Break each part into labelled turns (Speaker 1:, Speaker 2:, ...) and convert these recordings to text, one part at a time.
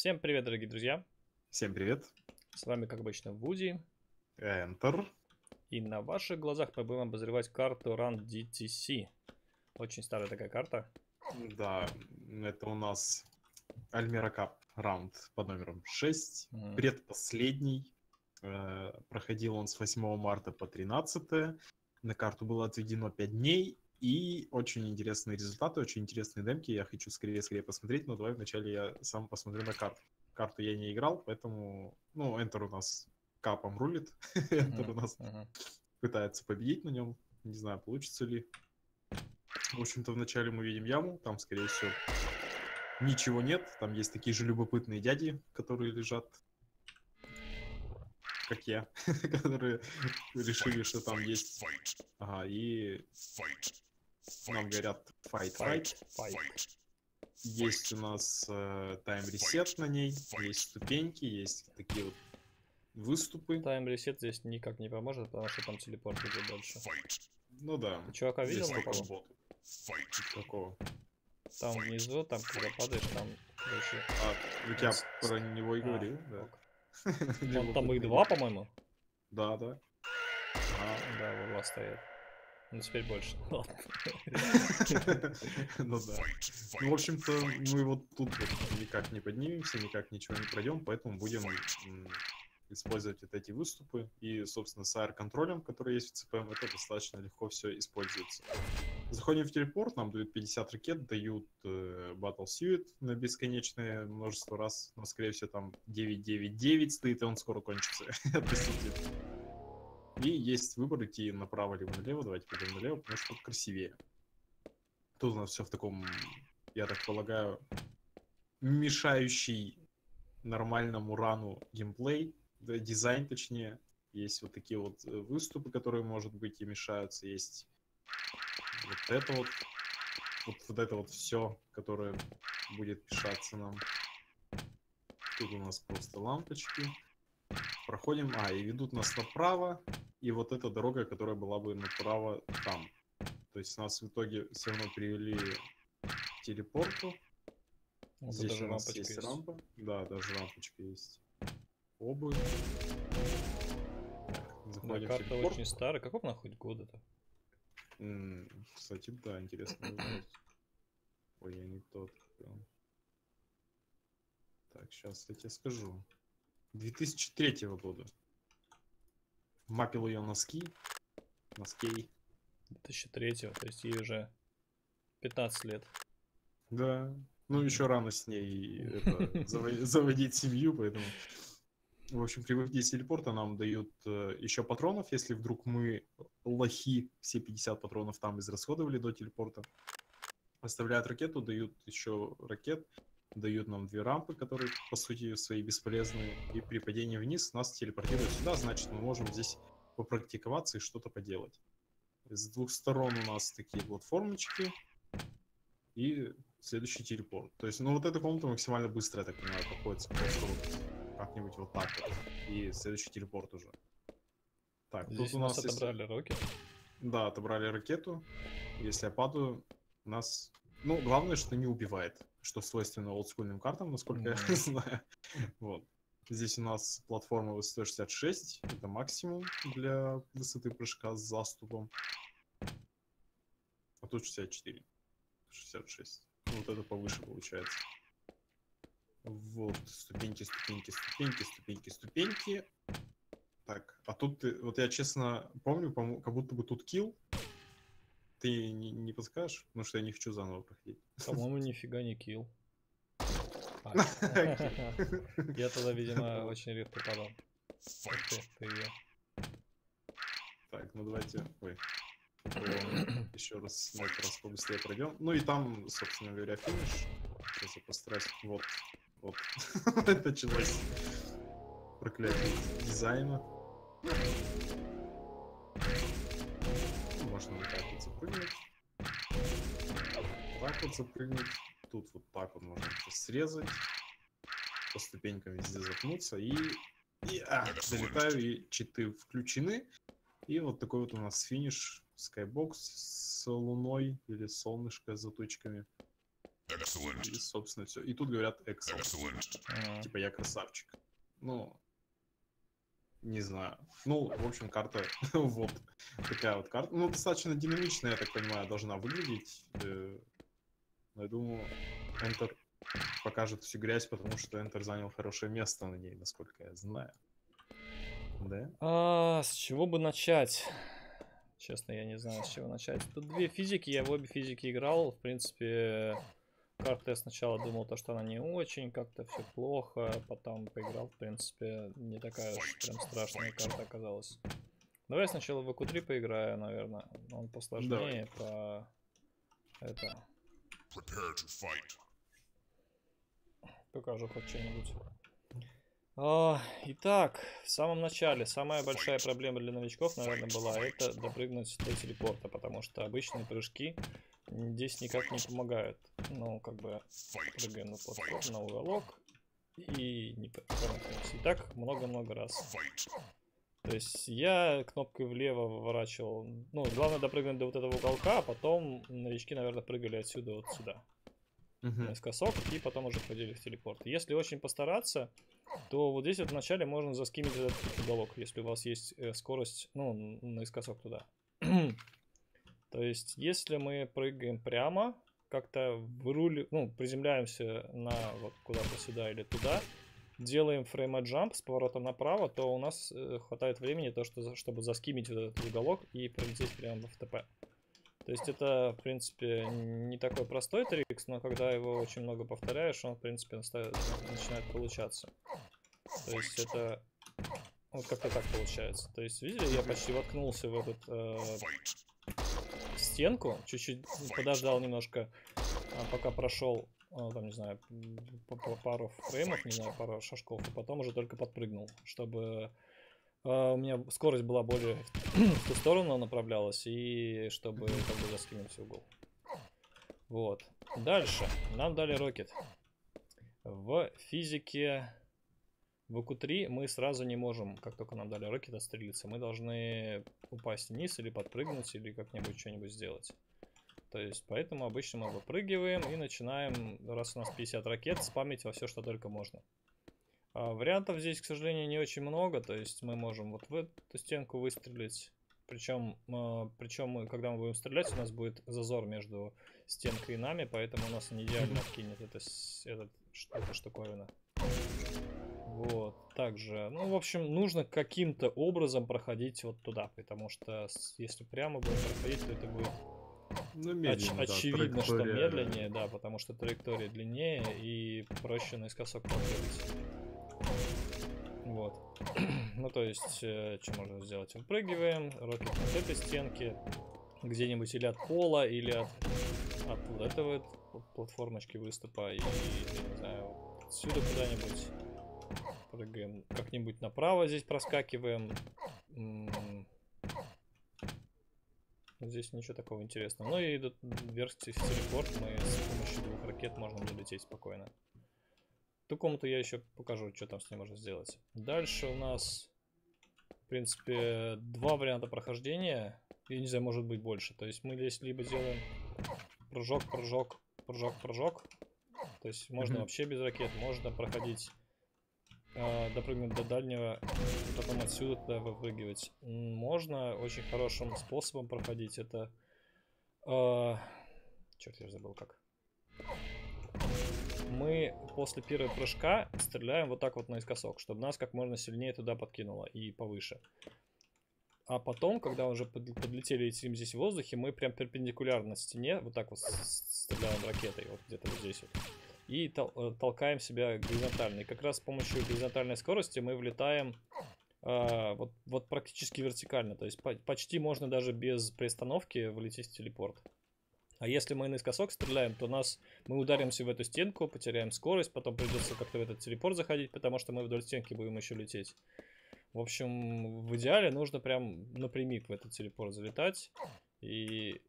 Speaker 1: Всем привет, дорогие друзья!
Speaker 2: Всем привет!
Speaker 1: С вами, как обычно, Вуди.
Speaker 2: Enter.
Speaker 1: И на ваших глазах мы будем обозревать карту Run DTC. Очень старая такая карта.
Speaker 2: Да, это у нас Альмера Кап раунд под номером 6.
Speaker 1: Мгм.
Speaker 2: Предпоследний. Э, Проходил он с 8 марта по 13. На карту было отведено 5 дней. И очень интересные результаты, очень интересные демки. Я хочу скорее-скорее посмотреть, но давай вначале я сам посмотрю на карту. Карту я не играл, поэтому... Ну, Enter у нас капом рулит. Enter у нас пытается победить на нем. Не знаю, получится ли. В общем-то, вначале мы видим яму, там, скорее всего, ничего нет. Там есть такие же любопытные дяди, которые лежат, как я, которые решили, что там есть. Ага, и нам говорят fight, fight.
Speaker 1: Fight.
Speaker 2: Есть у нас тайм ресет на ней, есть ступеньки, есть такие вот выступы.
Speaker 1: Тайм ресет здесь никак не поможет, потому что там телепорт идет дальше.
Speaker 2: Ну да.
Speaker 1: Ты чувака видел такого?
Speaker 2: Какого?
Speaker 1: Там внизу, там, когда падаешь, там, короче...
Speaker 2: А, ну я
Speaker 1: с-
Speaker 2: про него и
Speaker 1: а,
Speaker 2: говорил, да.
Speaker 1: ок. Там, там их два, по-моему?
Speaker 2: Да, да. А,
Speaker 1: Да, вот два стоят. Ну, теперь больше.
Speaker 2: Ну да. Ну, в общем-то, мы вот тут вот никак не поднимемся, никак ничего не пройдем, поэтому будем использовать вот эти выступы. И, собственно, с AR-контролем, который есть в CPM, это достаточно легко все используется. Заходим в телепорт, нам дают 50 ракет, дают э, Battle Suit на бесконечное множество раз, но, скорее всего, там 999 стоит, и он скоро кончится. И есть выбор идти направо либо налево. Давайте пойдем налево, потому что тут красивее. Тут у нас все в таком, я так полагаю, мешающий нормальному рану геймплей, да, дизайн точнее. Есть вот такие вот э, выступы, которые, может быть, и мешаются. Есть вот это вот, вот, вот это вот все, которое будет мешаться нам. Тут у нас просто лампочки. Проходим, а, и ведут нас направо, и вот эта дорога, которая была бы направо там. То есть нас в итоге все равно привели к телепорту.
Speaker 1: Вот
Speaker 2: Здесь
Speaker 1: даже
Speaker 2: у нас есть,
Speaker 1: есть.
Speaker 2: рампа. Да, даже лампочка есть. Обувь.
Speaker 1: Да, карта
Speaker 2: телепорт.
Speaker 1: очень старая. Какого нахуй года-то?
Speaker 2: М, Кстати, да, интересно узнать. Ой, я не тот. Так, сейчас я тебе скажу. 2003 года. Мапил ее носки. Носкей.
Speaker 1: 2003 то есть ей уже 15 лет.
Speaker 2: Да. Ну, еще рано с ней это, заводить семью, поэтому... В общем, при выходе из телепорта нам дают еще патронов, если вдруг мы лохи, все 50 патронов там израсходовали до телепорта. Оставляют ракету, дают еще ракет, дают нам две рампы, которые, по сути, свои бесполезные. И при падении вниз нас телепортируют сюда, значит, мы можем здесь попрактиковаться и что-то поделать. С двух сторон у нас такие платформочки и следующий телепорт. То есть, ну вот эта комната максимально быстрая, я так понимаю, проходится просто вот как-нибудь вот так вот. И следующий телепорт уже. Так,
Speaker 1: Здесь
Speaker 2: тут
Speaker 1: у нас
Speaker 2: нас...
Speaker 1: отобрали рокет.
Speaker 2: Да, отобрали ракету. Если я падаю, нас... Ну, главное, что не убивает. Что свойственно олдскульным картам, насколько я
Speaker 1: Мгм.
Speaker 2: знаю. Вот. Здесь у нас платформа высотой 166. Это максимум для высоты прыжка с заступом. А тут 64. 66. Ну, Вот это повыше получается. Вот, ступеньки, ступеньки, ступеньки, ступеньки, ступеньки. Так, а тут, ты- вот я честно помню, как будто бы тут килл. Ты не, не подскажешь? Потому что я не хочу заново проходить.
Speaker 1: По-моему, нифига не килл. А, Я тогда, видимо, очень редко падал. Ух ты, привет.
Speaker 2: Так, ну давайте, ой. Еще раз этот раз побыстрее пройдем. Ну и там, собственно говоря, финиш. Сейчас я постараюсь. Вот, вот. Началось проклятие дизайна. Ну, Можно вот так вот запрыгнуть. Так вот запрыгнуть. Тут вот так вот можно срезать. По ступенькам везде запнуться. И, и а, залетаю, и читы включены. И вот такой вот у нас финиш. Skybox с луной или солнышко с заточками. И, собственно, все. И тут говорят excellent.
Speaker 1: Ага.
Speaker 2: Типа я красавчик. Ну, не знаю. Ну, в общем, карта вот такая вот карта. Ну, достаточно динамичная, я так понимаю, должна выглядеть. Но я думаю, Enter покажет всю грязь, потому что Enter занял хорошее место на ней, насколько я знаю. Да?
Speaker 1: А, с чего бы начать? Честно, я не знаю, с чего начать. Тут две физики, я в обе физики играл. В принципе, карта я сначала думал, то, что она не очень, как-то все плохо. Потом поиграл, в принципе, не такая уж прям страшная карта оказалась. Давай сначала в АК-3 поиграю, наверное. Он посложнее, по... Это...
Speaker 3: Prepare to fight.
Speaker 1: Покажу хоть что-нибудь. А, итак, в самом начале самая большая проблема для новичков, наверное, была это допрыгнуть до телепорта, потому что обычные прыжки здесь никак не помогают. Ну, как бы прыгаем на платформу, на уголок и не. И так много-много раз. То есть я кнопкой влево выворачивал. Ну, главное допрыгнуть до вот этого уголка, а потом новички, наверное, прыгали отсюда вот сюда.
Speaker 2: Мгм.
Speaker 1: наискосок, и потом уже входили в телепорт. Если очень постараться, то вот здесь вот вначале можно заскимить этот уголок, если у вас есть э, скорость, ну, наискосок туда. То есть, если мы прыгаем прямо, как-то вырули, ну, приземляемся на вот куда-то сюда или туда, делаем фрейма джамп с поворотом направо, то у нас э, хватает времени, то, что, чтобы заскимить вот этот уголок и пролететь прямо в ФТП. То есть это, в принципе, не такой простой трикс, но когда его очень много повторяешь, он, в принципе, начинает получаться. То есть это вот как-то так получается. То есть, видели, я почти воткнулся в этот э, стенку, чуть-чуть подождал немножко, а, пока прошел, а, там, не знаю, пару фреймов, не знаю, пару шажков, и потом уже только подпрыгнул, чтобы а, у меня скорость была более в ту сторону направлялась, и чтобы как бы заскинуть угол. Вот. Дальше. Нам дали рокет. В физике в АКУ-3 мы сразу не можем, как только нам дали рокет, отстрелиться. Мы должны упасть вниз или подпрыгнуть, или как-нибудь что-нибудь сделать. То есть, поэтому обычно мы выпрыгиваем и начинаем, раз у нас 50 ракет, спамить во все, что только можно. А, вариантов здесь, к сожалению, не очень много. То есть, мы можем вот в эту стенку выстрелить. Причем, причем мы, когда мы будем стрелять, у нас будет зазор между стенкой и нами, поэтому у нас не идеально откинет этот, ш- эта штуковина. Вот, также, ну, в общем, нужно каким-то образом проходить вот туда, потому что если прямо будем проходить, то это будет
Speaker 2: Ну,
Speaker 1: оч-
Speaker 2: медленно, да,
Speaker 1: очевидно, что
Speaker 2: траектория-
Speaker 1: медленнее, да, потому что траектория длиннее и проще наискосок подпрыгнуть. Вот. ну, то есть, что можно сделать? Выпрыгиваем, рокет от этой стенки, где-нибудь или от пола, или от, от вот этого вот платформочки выступа, и, не знаю, отсюда куда-нибудь прыгаем, как-нибудь направо здесь проскакиваем. М, Здесь ничего такого интересного. Ну и до- вверх в телепорт мы с помощью двух ракет можем долететь спокойно. Ту комнату я еще покажу, что там с ней можно сделать. Дальше у нас, в принципе, два варианта прохождения. Я не знаю, может быть больше. То есть мы здесь либо делаем прыжок, прыжок, прыжок, прыжок. То есть можно
Speaker 2: Мгм.
Speaker 1: вообще без ракет, можно проходить, э, допрыгнуть до дальнего, потом отсюда туда выпрыгивать. Можно очень хорошим способом проходить. Это... черт, я забыл как. Мы после первого прыжка стреляем вот так вот наискосок, чтобы нас как можно сильнее туда подкинуло и повыше. А потом, когда уже под- подлетели и летим здесь в воздухе, мы прям перпендикулярно стене вот так вот стреляем ракетой, вот где-то вот здесь вот. И тол- э, толкаем себя горизонтально. И как раз с помощью горизонтальной скорости мы влетаем а, вот, вот практически вертикально. То есть по- почти можно даже без приостановки вылететь в телепорт. А если мы наискосок стреляем, то нас мы ударимся в эту стенку, потеряем скорость, потом придется как-то в этот телепорт заходить, потому что мы вдоль стенки будем еще лететь. В общем, в идеале нужно прям напрямик в этот телепорт залетать. И...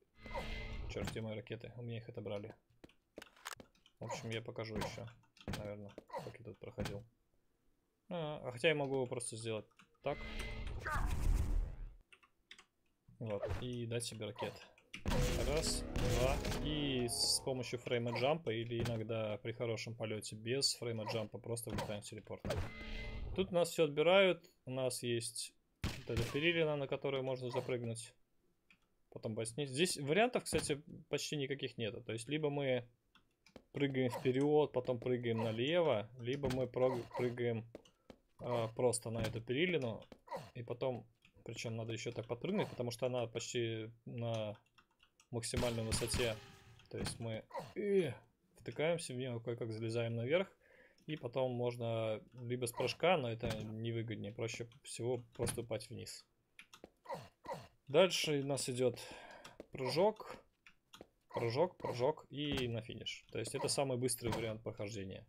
Speaker 1: Черт, где мои ракеты? У меня их отобрали. В общем, я покажу еще, наверное, как я тут проходил. А, а хотя я могу просто сделать так. Вот, и дать себе ракет. Раз, два. И с помощью фрейма джампа или иногда при хорошем полете без фрейма джампа просто влетаем в телепорт. Тут нас все отбирают. У нас есть вот эта перилина, на которую можно запрыгнуть. Потом боснить. Здесь вариантов, кстати, почти никаких нету. То есть либо мы прыгаем вперед, потом прыгаем налево, либо мы прыгаем а, просто на эту перилину, и потом, причем надо еще так подпрыгнуть, потому что она почти на максимальной высоте. То есть мы э, втыкаемся в нее, кое-как залезаем наверх, и потом можно либо с прыжка, но это невыгоднее, проще всего просто вниз. Дальше у нас идет прыжок, прыжок, прыжок и на финиш. То есть это самый быстрый вариант прохождения.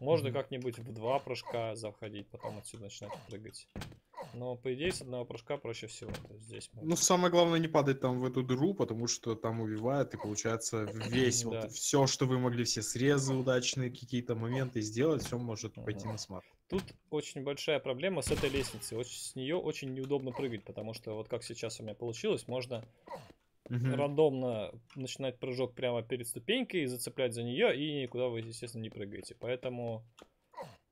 Speaker 1: Можно
Speaker 2: Мгм.
Speaker 1: как-нибудь в два прыжка заходить, потом отсюда начинать прыгать. Но по идее с одного прыжка проще всего. То есть здесь
Speaker 2: Ну, самое главное не падать там в эту дыру, потому что там убивает, и получается весь
Speaker 1: Да.
Speaker 2: вот все, что вы могли, все срезы удачные, какие-то моменты сделать, все может пойти
Speaker 1: Мгм.
Speaker 2: на смарт.
Speaker 1: Тут очень большая проблема с этой лестницей. Очень, с нее очень неудобно прыгать, потому что вот как сейчас у меня получилось, можно
Speaker 2: Мгм.
Speaker 1: рандомно начинать прыжок прямо перед ступенькой, зацеплять за нее, и никуда вы, естественно, не прыгаете. Поэтому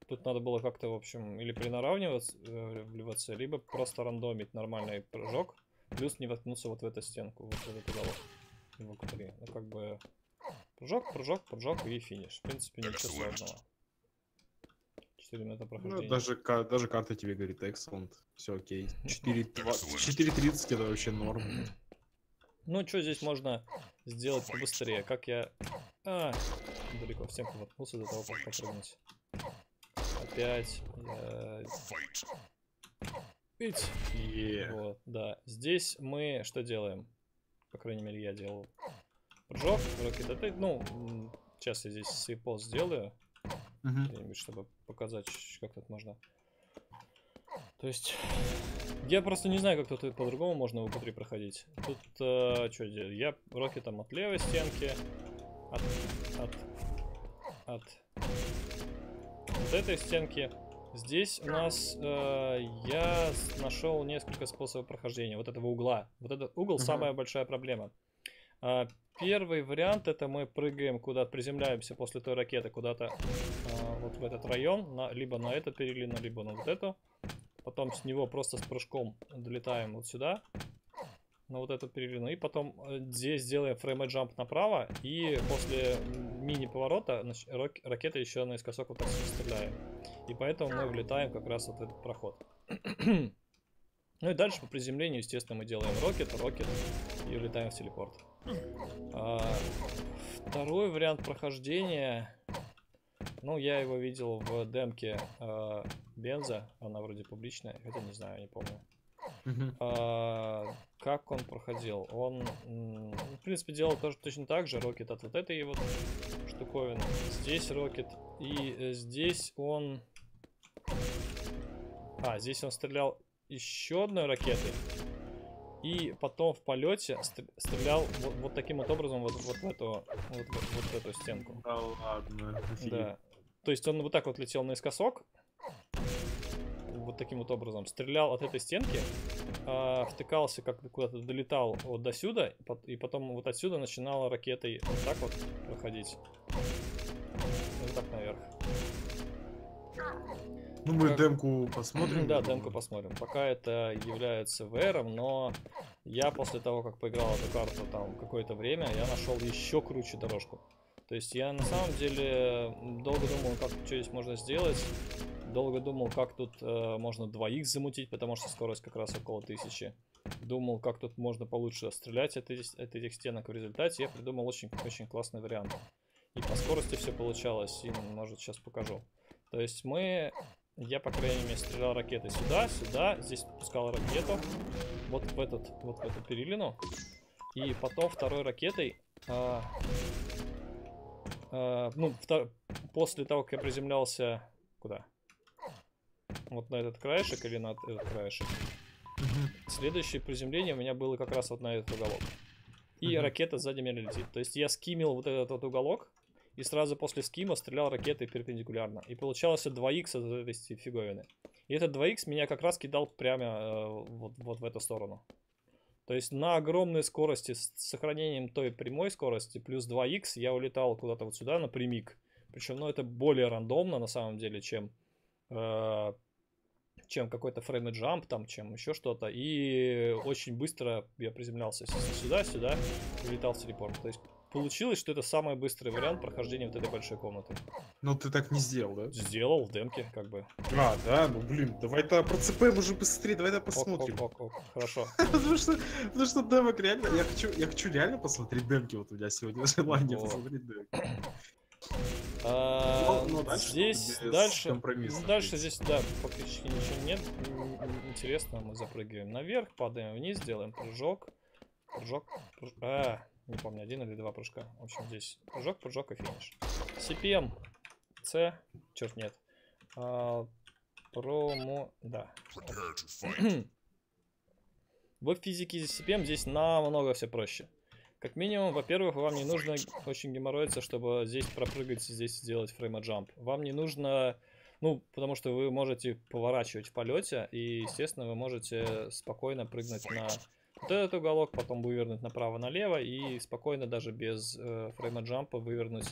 Speaker 1: тут надо было как-то, в общем, или приноравниваться, э, вливаться, либо просто рандомить нормальный прыжок, плюс не воткнуться вот в эту стенку, вот в этот уголок. Внутри. Ну, как бы прыжок, прыжок, прыжок и финиш. В принципе, ничего
Speaker 3: Excellent.
Speaker 1: сложного. 4 минуты
Speaker 2: Ну,
Speaker 1: прохождения.
Speaker 2: даже, ка- даже карта тебе говорит, excellent, все окей. 4.20
Speaker 3: Excellent.
Speaker 2: 4.30 это вообще норм.
Speaker 1: Ну, что здесь можно сделать побыстрее? Как я... А, далеко в стенку воткнулся до того, как попрыгнуть. Опять. Я...
Speaker 3: Fight.
Speaker 1: Ить.
Speaker 2: Е.
Speaker 1: Вот, да. Здесь мы что делаем? По крайней мере, я делал. Прыжок, рокет атак. Ну, сейчас я здесь сейпост сделаю.
Speaker 2: Мгм.
Speaker 1: где-нибудь, чтобы показать, как тут можно. То есть, я просто не знаю, как тут по-другому можно в УП-3 проходить. Тут, что делать? Я рокетом от левой стенки, от, от, от вот этой стенки. Здесь у нас э, я нашел несколько способов прохождения вот этого угла. Вот этот угол
Speaker 2: Мгм.
Speaker 1: самая большая проблема. А, первый вариант это мы прыгаем куда приземляемся после той ракеты куда-то а, вот в этот район, на, либо на эту перилину, либо на вот эту. Потом с него просто с прыжком долетаем вот сюда, на вот эту перилину. И потом э, здесь делаем фрейм джамп направо. И после мини-поворота ракета еще наискосок вот так стреляем. И поэтому мы влетаем как раз вот этот проход. Ну и дальше по приземлению, естественно, мы делаем рокет, рокет и улетаем в телепорт. А, второй вариант прохождения, ну, я его видел в демке а, Бенза, она вроде публичная, хотя не знаю, не помню. А, как он проходил? Он, в принципе, делал тоже точно так же, рокет от вот этой вот штуковины. Здесь рокет, и э, здесь он... А, здесь он стрелял еще одной ракетой. И потом в полете стр- стрелял вот, вот таким вот образом вот, вот в эту вот, вот- вот в эту стенку.
Speaker 2: Да ладно, офигеть.
Speaker 1: Да. То есть он вот так вот летел наискосок. Вот таким вот образом. Стрелял от этой стенки. а, втыкался, как куда-то долетал вот до сюда. И пот- и потом вот отсюда начинала ракетой вот так вот проходить. Вот так наверх.
Speaker 2: Ну, мы
Speaker 1: Как-
Speaker 2: демку посмотрим.
Speaker 1: Да, демку посмотрим. Пока это является VR, но я после того, как поиграл эту карту там какое-то время, я нашел еще круче дорожку. То есть я на самом деле долго думал, как что здесь можно сделать. Долго думал, как тут э, можно 2х замутить, потому что скорость как раз около 1000. Думал, как тут можно получше стрелять от от этих стенок. В результате я придумал очень, очень классный вариант. И по скорости все получалось, и может сейчас покажу. То есть мы я, по крайней мере, стрелял ракетой сюда, сюда, здесь пускал ракету, вот в этот, вот в эту перилину. И потом второй ракетой, а, а, ну, после того, как я приземлялся, куда? Вот на этот краешек или на этот краешек. Следующее приземление у меня было как раз вот на этот уголок. И
Speaker 2: Мгм.
Speaker 1: ракета сзади меня летит. То есть я скимил вот этот вот уголок, и сразу после скима стрелял ракетой перпендикулярно. И получалось 2х от этой фиговины. И этот 2х меня как раз кидал прямо э, вот, вот в эту сторону. То есть на огромной скорости с сохранением той прямой скорости плюс 2х я улетал куда-то вот сюда напрямик. Причем, ну, это более рандомно на самом деле, чем э, чем какой-то фрейм джамп, там, чем еще что-то. И очень быстро я приземлялся сюда, сюда, и летал в телепорт. То есть получилось, что это самый быстрый вариант прохождения вот этой большой комнаты.
Speaker 2: Ну ты так не сделал, да?
Speaker 1: Сделал в демке, как бы.
Speaker 2: А, да, ну блин, давай-то про ЦП уже быстрее, давай-то посмотрим.
Speaker 1: Ок, ок, ок, ок. Хорошо.
Speaker 2: потому, что, потому что демок реально, я хочу, я хочу реально посмотреть демки, вот у меня сегодня желание посмотреть демки.
Speaker 1: А,
Speaker 2: Ну, ну, дальше
Speaker 1: здесь дальше, дальше здесь, да, фактически ничего нет. Интересно, мы запрыгиваем наверх, падаем вниз, делаем прыжок, прыжок, прыж- а, не помню, один или два прыжка. В общем, здесь прыжок, прыжок и финиш. CPM, C, черт нет. А, промо, да. В физике CPM здесь намного все проще. Как минимум, во-первых, вам не нужно очень геморроиться, чтобы здесь пропрыгать, здесь сделать фрейма-джамп. Вам не нужно, ну, потому что вы можете поворачивать в полете, и, естественно, вы можете спокойно прыгнуть на вот этот уголок, потом вывернуть направо-налево, и спокойно даже без э, фрейма-джампа вывернуть,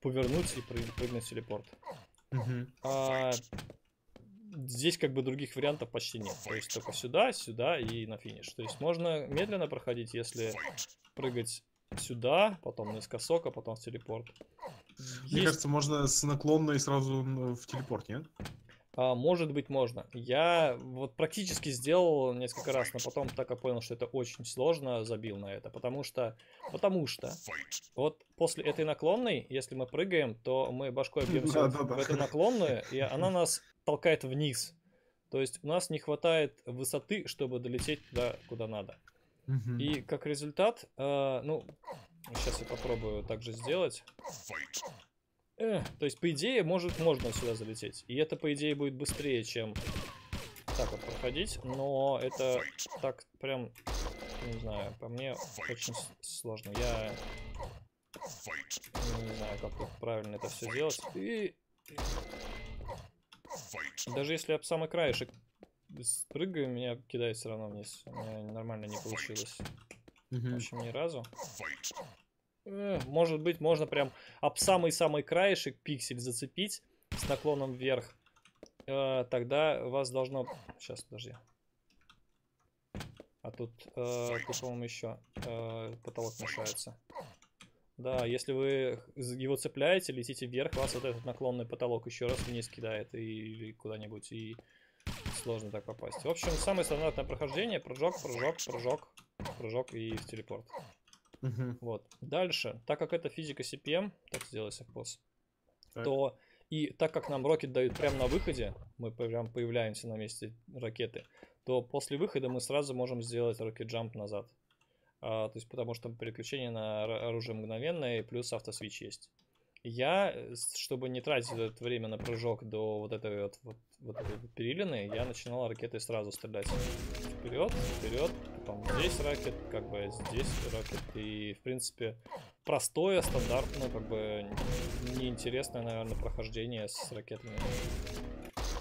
Speaker 1: повернуть и пры- прыгнуть в телепорт.
Speaker 2: Мгм.
Speaker 1: А, здесь как бы других вариантов почти нет. То есть только сюда, сюда и на финиш. То есть можно медленно проходить, если прыгать сюда, потом наискосок, а потом в телепорт.
Speaker 2: Мне
Speaker 1: Есть-
Speaker 2: кажется, можно с наклонной сразу в телепорт, нет?
Speaker 1: А, может быть, можно. Я вот практически сделал несколько раз, но потом так и понял, что это очень сложно, забил на это. Потому что, потому что вот после этой наклонной, если мы прыгаем, то мы башкой бьемся в
Speaker 2: Да-да-да.
Speaker 1: в эту наклонную, и она нас толкает вниз. То есть у нас не хватает высоты, чтобы долететь туда, куда надо.
Speaker 2: Мгм.
Speaker 1: И как результат, э, ну, сейчас я попробую также сделать. Э, то есть, по идее, может, можно сюда залететь. И это, по идее, будет быстрее, чем так вот проходить. Но это так прям, не знаю, по мне очень сложно. Я не знаю, как тут правильно это все делать. И даже если я об самый краешек спрыгаю, меня кидает все равно вниз. У меня нормально не получилось. В
Speaker 2: Мгм.
Speaker 1: общем, ни разу. Может быть, можно прям об самый-самый краешек пиксель зацепить с наклоном вверх. Э, Тогда вас должно... Сейчас, подожди. А тут, э, по-моему, еще э, потолок мешается. Да, если вы его цепляете, летите вверх, вас вот этот наклонный потолок еще раз вниз кидает и, или куда-нибудь, и сложно так попасть. В общем, самое стандартное прохождение, прыжок, прыжок, прыжок, прыжок и в телепорт.
Speaker 2: Мгм.
Speaker 1: Вот. Дальше, так как это физика CPM, так сделай совпос, то и так как нам рокет дают прямо на выходе, мы прям появляемся на месте ракеты, то после выхода мы сразу можем сделать рокет джамп назад. А, то есть потому что переключение на ор- оружие мгновенное, и плюс автосвич есть. Я, э, чтобы не тратить это время на прыжок до вот этой вот, вот, вот перилины, я начинал ракетой сразу стрелять. Вперед, вперед, потом здесь ракет, как бы здесь ракет. И, в принципе, простое, стандартное, как бы неинтересное, наверное, прохождение с ракетами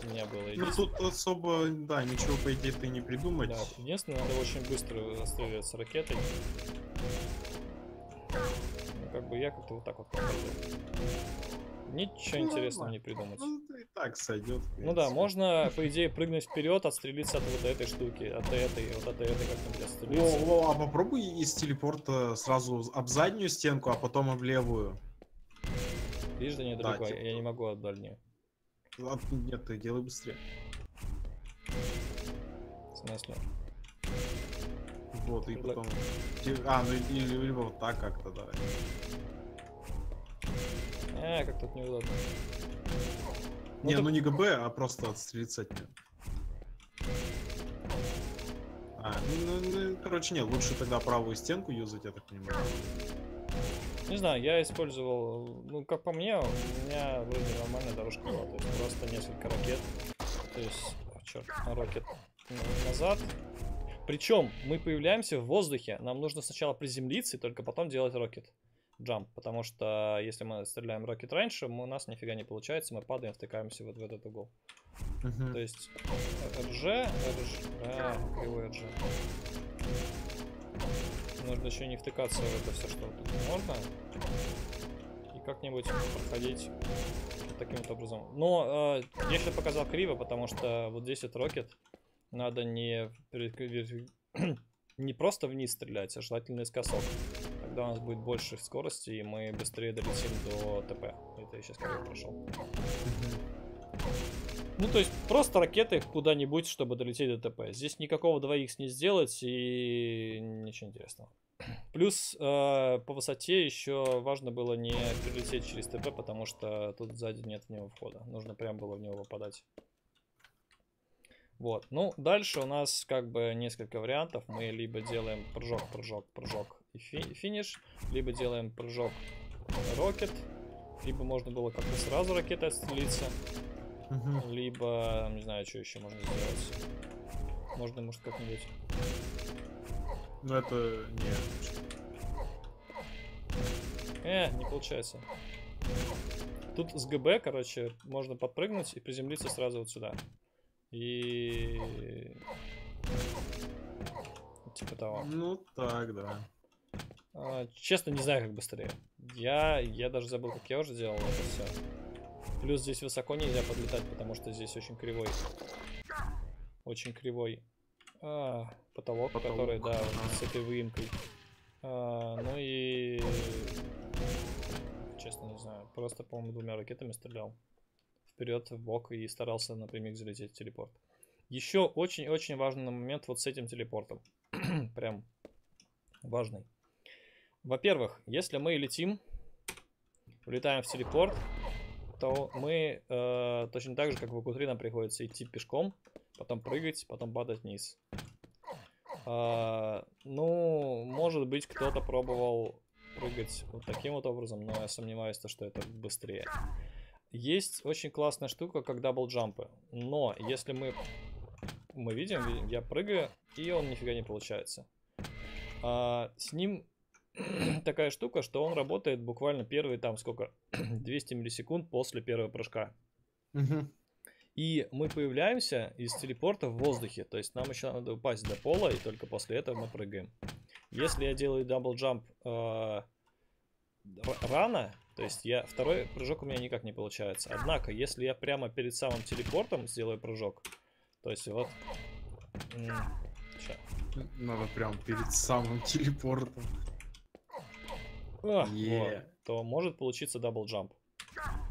Speaker 1: у меня было.
Speaker 2: Ну тут особо, да, ничего по идее ты не придумать.
Speaker 1: да, единственное, надо очень быстро стреливать с ракетой. Ну, как бы я как-то вот так вот прохожу. Ничего
Speaker 2: Ну,
Speaker 1: интересного не придумать.
Speaker 2: Ну, так сойдет.
Speaker 1: Ну да, можно, по идее, прыгнуть вперед, отстрелиться от вот этой штуки, от этой, вот от этой как-нибудь
Speaker 2: Во,
Speaker 1: отстрелиться.
Speaker 2: во, а попробуй из телепорта сразу об заднюю стенку, а потом об левую.
Speaker 1: Видишь, да нет,
Speaker 2: Да,
Speaker 1: далеко,
Speaker 2: типа
Speaker 1: я не могу от дальней.
Speaker 2: А, Нет, ты делай быстрее.
Speaker 1: В смысле?
Speaker 2: Вот, и потом... А, ну или либо вот так как-то, да.
Speaker 1: Э, как тут неудобно. Ну,
Speaker 2: не,
Speaker 1: так-
Speaker 2: ну не ГБ, а просто отстрелиться от нее. А, ну, ну, ну, короче, нет, лучше тогда правую стенку юзать, я так понимаю.
Speaker 1: Не знаю, я использовал, ну, как по мне, у меня вроде нормальная дорожка была, то есть просто несколько ракет, то есть, черт, ракет на- назад. Причем мы появляемся в воздухе, нам нужно сначала приземлиться и только потом делать рокет джамп, потому что если мы стреляем рокет раньше, мы, у нас нифига не получается, мы падаем, втыкаемся вот в этот угол.
Speaker 2: Мгм.
Speaker 1: То есть RG, RG, а, кривой RG. нужно еще не втыкаться в это все, что тут можно. И как-нибудь проходить таким вот образом. Но э, я сейчас показал криво, потому что вот здесь вот рокет. Надо не, не просто вниз стрелять, а желательно наискосок. Тогда у нас будет больше скорости, и мы быстрее долетим до ТП. Это я сейчас как прошел. Ну, то есть, просто ракеты куда-нибудь, чтобы долететь до ТП. Здесь никакого 2х не сделать и ничего интересного. Плюс э, по высоте еще важно было не перелететь через ТП, потому что тут сзади нет в него входа. Нужно прям было в него попадать. Вот. Ну, дальше у нас как бы несколько вариантов. Мы либо делаем прыжок, прыжок, прыжок и фи финиш, либо делаем прыжок, рокет, либо можно было как-то сразу ракетой отстрелиться. Угу. Либо, не знаю, что еще можно сделать. Можно, может, как-нибудь.
Speaker 2: Ну это не.
Speaker 1: Э, не получается. Тут с ГБ, короче, можно подпрыгнуть и приземлиться сразу вот сюда. И... Типа того.
Speaker 2: Ну так, да.
Speaker 1: А, честно, не знаю, как быстрее. Я, я даже забыл, как я уже делал это все. Плюс здесь высоко нельзя подлетать, потому что здесь очень кривой. Очень кривой а, потолок, потолок, который, да, с этой выемкой. А, ну и... Честно, не знаю. Просто, по-моему, двумя ракетами стрелял. Вперед, в бок и старался напрямик залететь в телепорт. Еще очень-очень важный момент вот с этим телепортом. Прям важный. Во-первых, если мы летим, улетаем в телепорт, то мы э, точно так же, как в q нам приходится идти пешком, потом прыгать, потом падать вниз. Э, ну, может быть, кто-то пробовал прыгать вот таким вот образом, но я сомневаюсь, что это быстрее. Есть очень классная штука, как даблджампы. Но если мы... Мы видим, я прыгаю, и он нифига не получается. А, с ним такая штука, что он работает буквально первые там сколько? 200 миллисекунд после первого прыжка.
Speaker 2: Угу.
Speaker 1: И мы появляемся из телепорта в воздухе. То есть нам еще надо упасть до пола, и только после этого мы прыгаем. Если я делаю double jump э, рано, то есть я второй прыжок у меня никак не получается. Однако, если я прямо перед самым телепортом сделаю прыжок, то есть вот...
Speaker 2: Надо прям перед самым телепортом.
Speaker 1: А, yeah. вот, то может получиться double jump.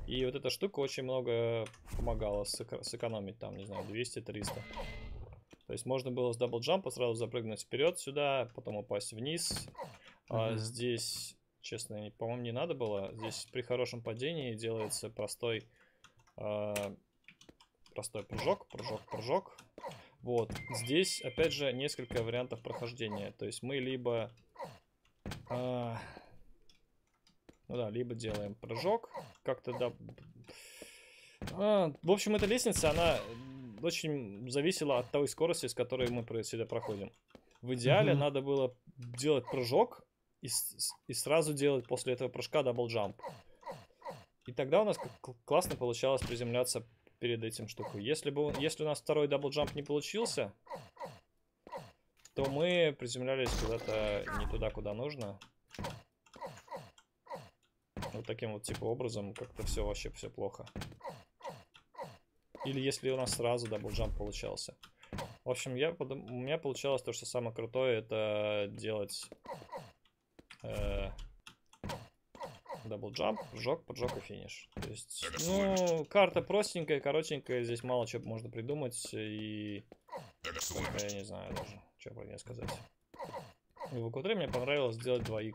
Speaker 1: И вот эта штука очень много помогала сэк сэкономить, там, не знаю, 200-300. То есть можно было с даблджампа сразу запрыгнуть вперед сюда, потом упасть вниз. Mm -hmm. А здесь, честно, по-моему, не надо было. Здесь при хорошем падении делается простой, э, простой прыжок, прыжок, прыжок. Вот. Здесь, опять же, несколько вариантов прохождения. То есть мы либо... Э, ну да, либо делаем прыжок. Как-то да... А, в общем, эта лестница, она очень зависела от той скорости, с которой мы сюда проходим. В идеале mm -hmm. надо было делать прыжок и, и сразу делать после этого прыжка double jump. И тогда у нас классно получалось приземляться перед этим штукой. Если, бы, если у нас второй double jump не получился, то мы приземлялись куда-то не туда, куда нужно. Вот таким вот типа образом как-то все вообще все плохо. Или если у нас сразу double jump получался. В общем, я, у меня получалось то, что самое крутое, это делать э, double jump, прыжок, прыжок и финиш. То есть, ну, карта простенькая, коротенькая, здесь мало чего можно придумать, и я не знаю даже, что про нее сказать. В q мне понравилось сделать 2х.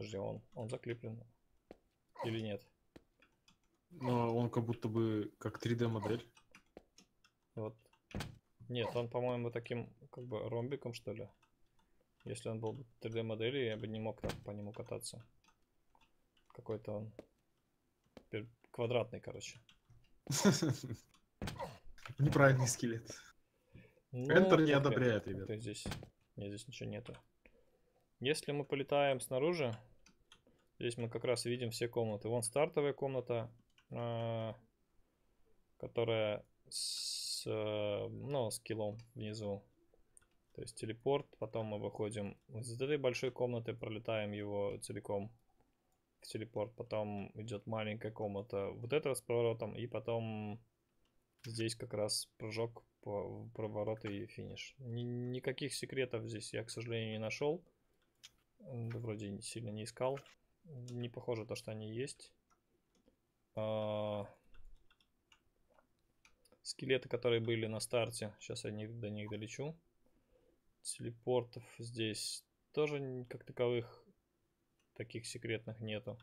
Speaker 1: Подожди, он, он заклеплен. Или нет?
Speaker 2: Но он как будто бы как 3D модель.
Speaker 1: Вот. Нет, он, по-моему, таким как бы ромбиком, что ли. Если он был 3D моделью, я бы не мог так по нему кататься. Какой-то он квадратный, короче.
Speaker 2: Неправильный скелет. Ну, Enter не одобряет, ребят.
Speaker 1: Здесь, нет, здесь ничего нету. Если мы полетаем снаружи, здесь мы как раз видим все комнаты. Вон стартовая комната, а, которая с, ну, с килом внизу. То есть телепорт, потом мы выходим из этой большой комнаты, пролетаем его целиком в телепорт, потом идет маленькая комната, вот это с поворотом, и потом здесь как раз прыжок, проворот и финиш. Ни- никаких секретов здесь я, к сожалению, не нашел. Вроде сильно не искал. Не похоже то, что они есть. А, Скелеты, которые были на старте, сейчас я до них долечу. Телепортов здесь тоже как таковых таких секретных нету.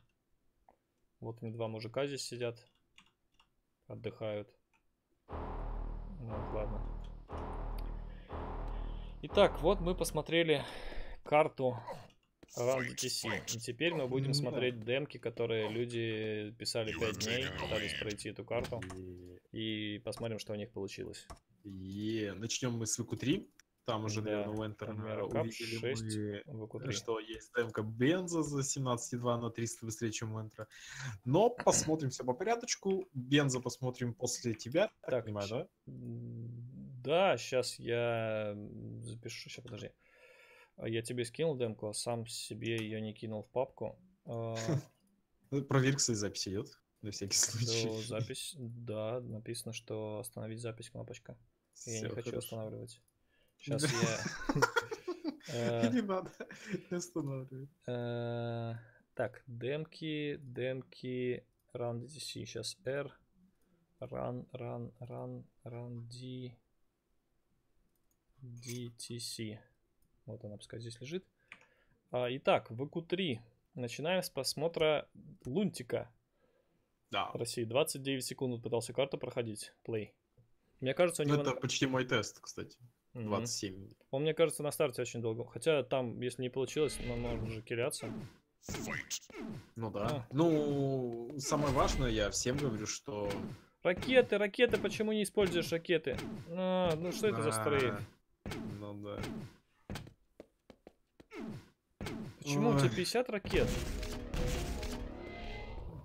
Speaker 1: Вот они два мужика здесь сидят, отдыхают. Ну, ладно. Итак, вот мы посмотрели карту Run DTC. И теперь мы будем
Speaker 2: М-да.
Speaker 1: смотреть демки, которые люди писали 5 дней, пытались пройти эту карту. И посмотрим, что у них получилось.
Speaker 2: Е, Начнем мы с ВК-3. Там уже,
Speaker 1: Да,
Speaker 2: наверное, у
Speaker 1: Кап
Speaker 2: увидели
Speaker 1: 6
Speaker 2: мы,
Speaker 1: в q
Speaker 2: что есть демка Бенза за 17,2 на 300 быстрее, чем у Энтера. Но посмотрим все по порядочку. Бенза посмотрим после тебя, так,
Speaker 1: Так,
Speaker 2: понимаю, да?
Speaker 1: Да, сейчас я запишу. Сейчас, подожди. Я тебе скинул демку, а сам себе ее не кинул в папку. А,
Speaker 2: Ну, Проверка, кстати, запись идет, на всякий случай.
Speaker 1: запись, да, написано, что остановить запись кнопочка. Я не хочу останавливать. Сейчас я... э,
Speaker 2: Не надо, не останавливай.
Speaker 1: э, Так, демки, демки, run DTC. Сейчас R, run, run, run, run D, DTC. Вот она, пускай здесь лежит. А, Итак, в q Начинаем с просмотра Лунтика.
Speaker 2: Да.
Speaker 1: России 29 секунд пытался карту проходить. Плей. Мне кажется, у него...
Speaker 2: это почти мой тест, кстати.
Speaker 1: Мгм.
Speaker 2: 27.
Speaker 1: Он, мне кажется, на старте очень долго. Хотя там, если не получилось, ну, можно же киляться.
Speaker 3: Fight.
Speaker 2: Ну да.
Speaker 1: А.
Speaker 2: Ну, самое важное, я всем говорю, что...
Speaker 1: Ракеты, ракеты, почему не используешь ракеты? А, ну что это за стрейф?
Speaker 2: А, Ну да.
Speaker 1: Почему у
Speaker 2: Ой.
Speaker 1: тебя 50 ракет?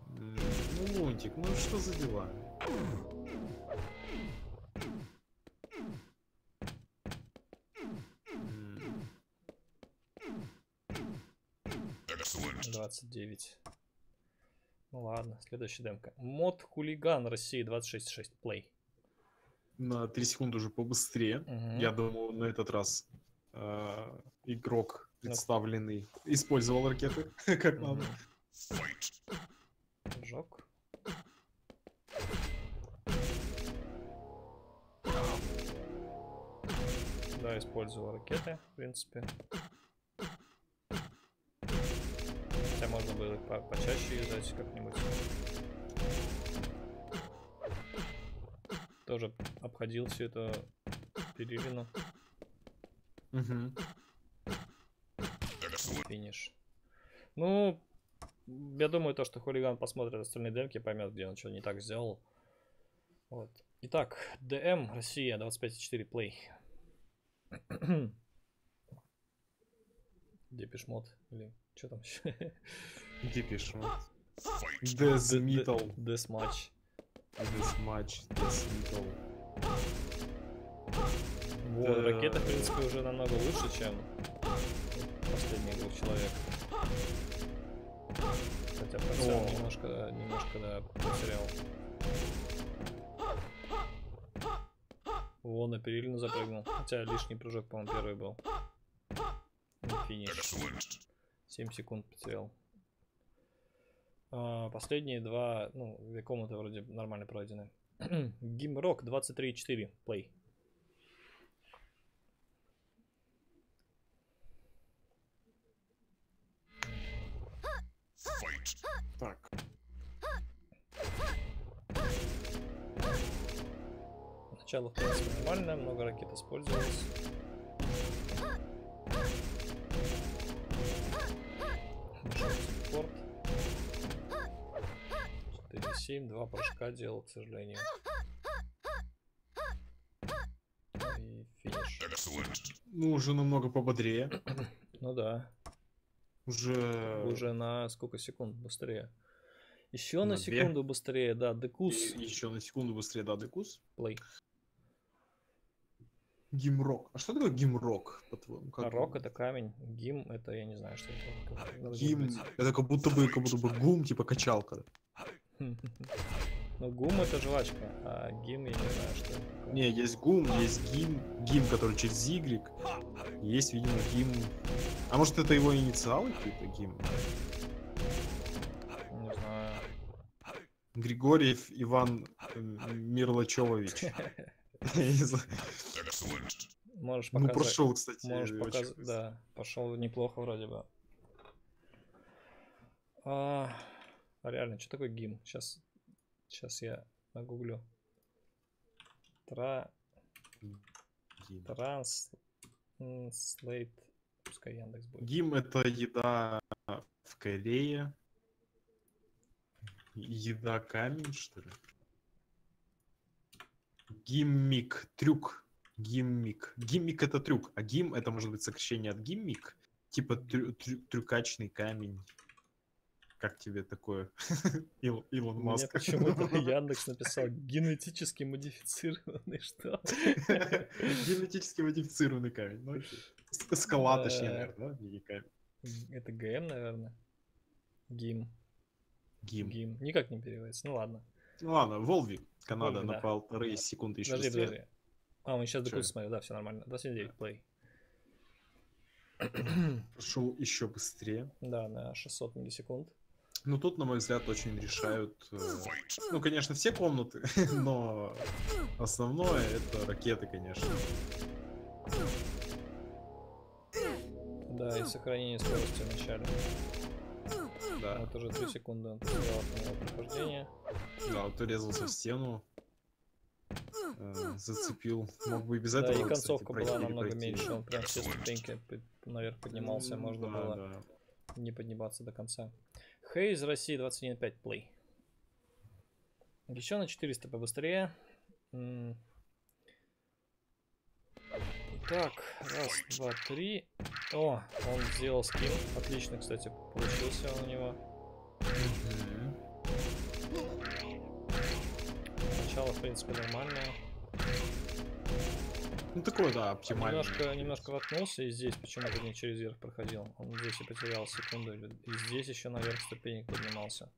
Speaker 2: Ну, Лунтик, ну что за дела?
Speaker 3: Excellent.
Speaker 1: 29. Ну ладно, следующая демка. Мод хулиган России 26.6. Плей.
Speaker 2: На 3 секунды уже побыстрее.
Speaker 1: Мгм.
Speaker 2: Я думаю, на этот раз э, игрок. Представленный использовал ракеты как надо.
Speaker 1: Прыжок. Да, использовал ракеты, в принципе. Хотя можно было их по- почаще юзать как-нибудь. Тоже обходил всю эту перилину.
Speaker 2: Мгм.
Speaker 1: Финиш. Ну, я думаю, то, что хулиган посмотрит остальные демки, поймет, где он что не так сделал. Вот. Итак, ДМ, Россия, 25.4, плей. Депешмот, или что там еще?
Speaker 2: Death Metal.
Speaker 1: Десматч.
Speaker 2: Death Metal.
Speaker 1: Вот, ракета, в принципе, уже намного лучше, чем последних двух человек. Хотя
Speaker 2: О.
Speaker 1: немножко, немножко, да, потерял. Вон на перилину запрыгнул. Хотя лишний прыжок, по-моему, первый был. Финиш.
Speaker 3: Excellent.
Speaker 1: 7 секунд потерял. А, последние два, ну, две комнаты вроде нормально пройдены. Гимрок 23.4, плей.
Speaker 2: Так.
Speaker 1: Начало, в принципе, нормально, много ракет использовалось. Нашел телепорт. 4-7, два прыжка делал, к сожалению. И финиш.
Speaker 2: Ну, уже намного пободрее.
Speaker 1: Ну да,
Speaker 2: Уже...
Speaker 1: уже на сколько секунд быстрее. Еще на,
Speaker 2: На две.
Speaker 1: секунду быстрее, да, декус.
Speaker 2: еще на секунду быстрее, да, Декус.
Speaker 1: Плей.
Speaker 2: Гимрок. А что такое гимрок, по-твоему? Как
Speaker 1: Рок это камень, гим это я не знаю, что это.
Speaker 2: Гим. Это как будто бы, как будто бы гум, типа качалка.
Speaker 1: Ну, гум это жвачка, а гим я не знаю, что это. такое.
Speaker 2: Не, есть гум, есть гим, гим, который через Y. Есть, видимо, гим. А может это его инициалы какие-то гим?
Speaker 1: Не знаю.
Speaker 2: Григорьев Иван э, Мирлачевович.
Speaker 1: Можешь
Speaker 2: Ну,
Speaker 1: показать.
Speaker 2: прошел, кстати.
Speaker 1: Можешь показать, да, пошел неплохо вроде бы. А реально, что такое гим? Сейчас, сейчас я нагуглю. Тра, транслейт, пускай Яндекс будет.
Speaker 2: Гим это еда в Корее. Еда камень, что ли? Гиммик, трюк. Гиммик. Гиммик это трюк, а гим это может быть сокращение от гиммик. Типа трю- трю- трюкачный камень. Как тебе такое? Ил- Илон
Speaker 1: Мне
Speaker 2: Маск.
Speaker 1: почему-то Яндекс написал генетически модифицированный что?
Speaker 2: Генетически модифицированный камень. Ну, Скала, точнее, наверное, да? камень.
Speaker 1: Это ГМ, наверное. Гим.
Speaker 2: Гим.
Speaker 1: Гим. Никак не переводится. Ну ладно.
Speaker 2: Ну ладно, Волви, Канада
Speaker 1: Волви,
Speaker 2: на
Speaker 1: да.
Speaker 2: полторы секунды еще
Speaker 1: Подожди, подожди. А, мы сейчас
Speaker 2: Чё?
Speaker 1: докуда смотрим, да, все нормально. 29 плей.
Speaker 2: Прошел еще быстрее.
Speaker 1: Да, на 600 миллисекунд.
Speaker 2: Ну тут, на мой взгляд, очень решают. э. Ну, конечно, все комнаты, но основное это ракеты, конечно.
Speaker 1: Да, и сохранение скорости в начале.
Speaker 2: Да,
Speaker 1: Вот уже 3 секунды он потерял от моего прохождения.
Speaker 2: да, вот урезался в стену, э, зацепил. Мог бы и без
Speaker 1: Да,
Speaker 2: этого.
Speaker 1: и
Speaker 2: кстати,
Speaker 1: концовка
Speaker 2: пройти
Speaker 1: была намного
Speaker 2: пройти.
Speaker 1: меньше. Он прям все ступеньки наверх поднимался, можно
Speaker 2: да,
Speaker 1: было
Speaker 2: да.
Speaker 1: не подниматься до конца. Хейз России 21.5 плей. Еще на 400 побыстрее. Так, раз, два, три. О, он сделал скин. Отлично, кстати, получился у него. Начало, в принципе, нормальное.
Speaker 2: Ну такое, да, оптимально.
Speaker 1: Немножко, немножко воткнулся и здесь почему-то не через верх проходил. Он здесь и потерял секунду. И здесь еще наверх ступенек поднимался.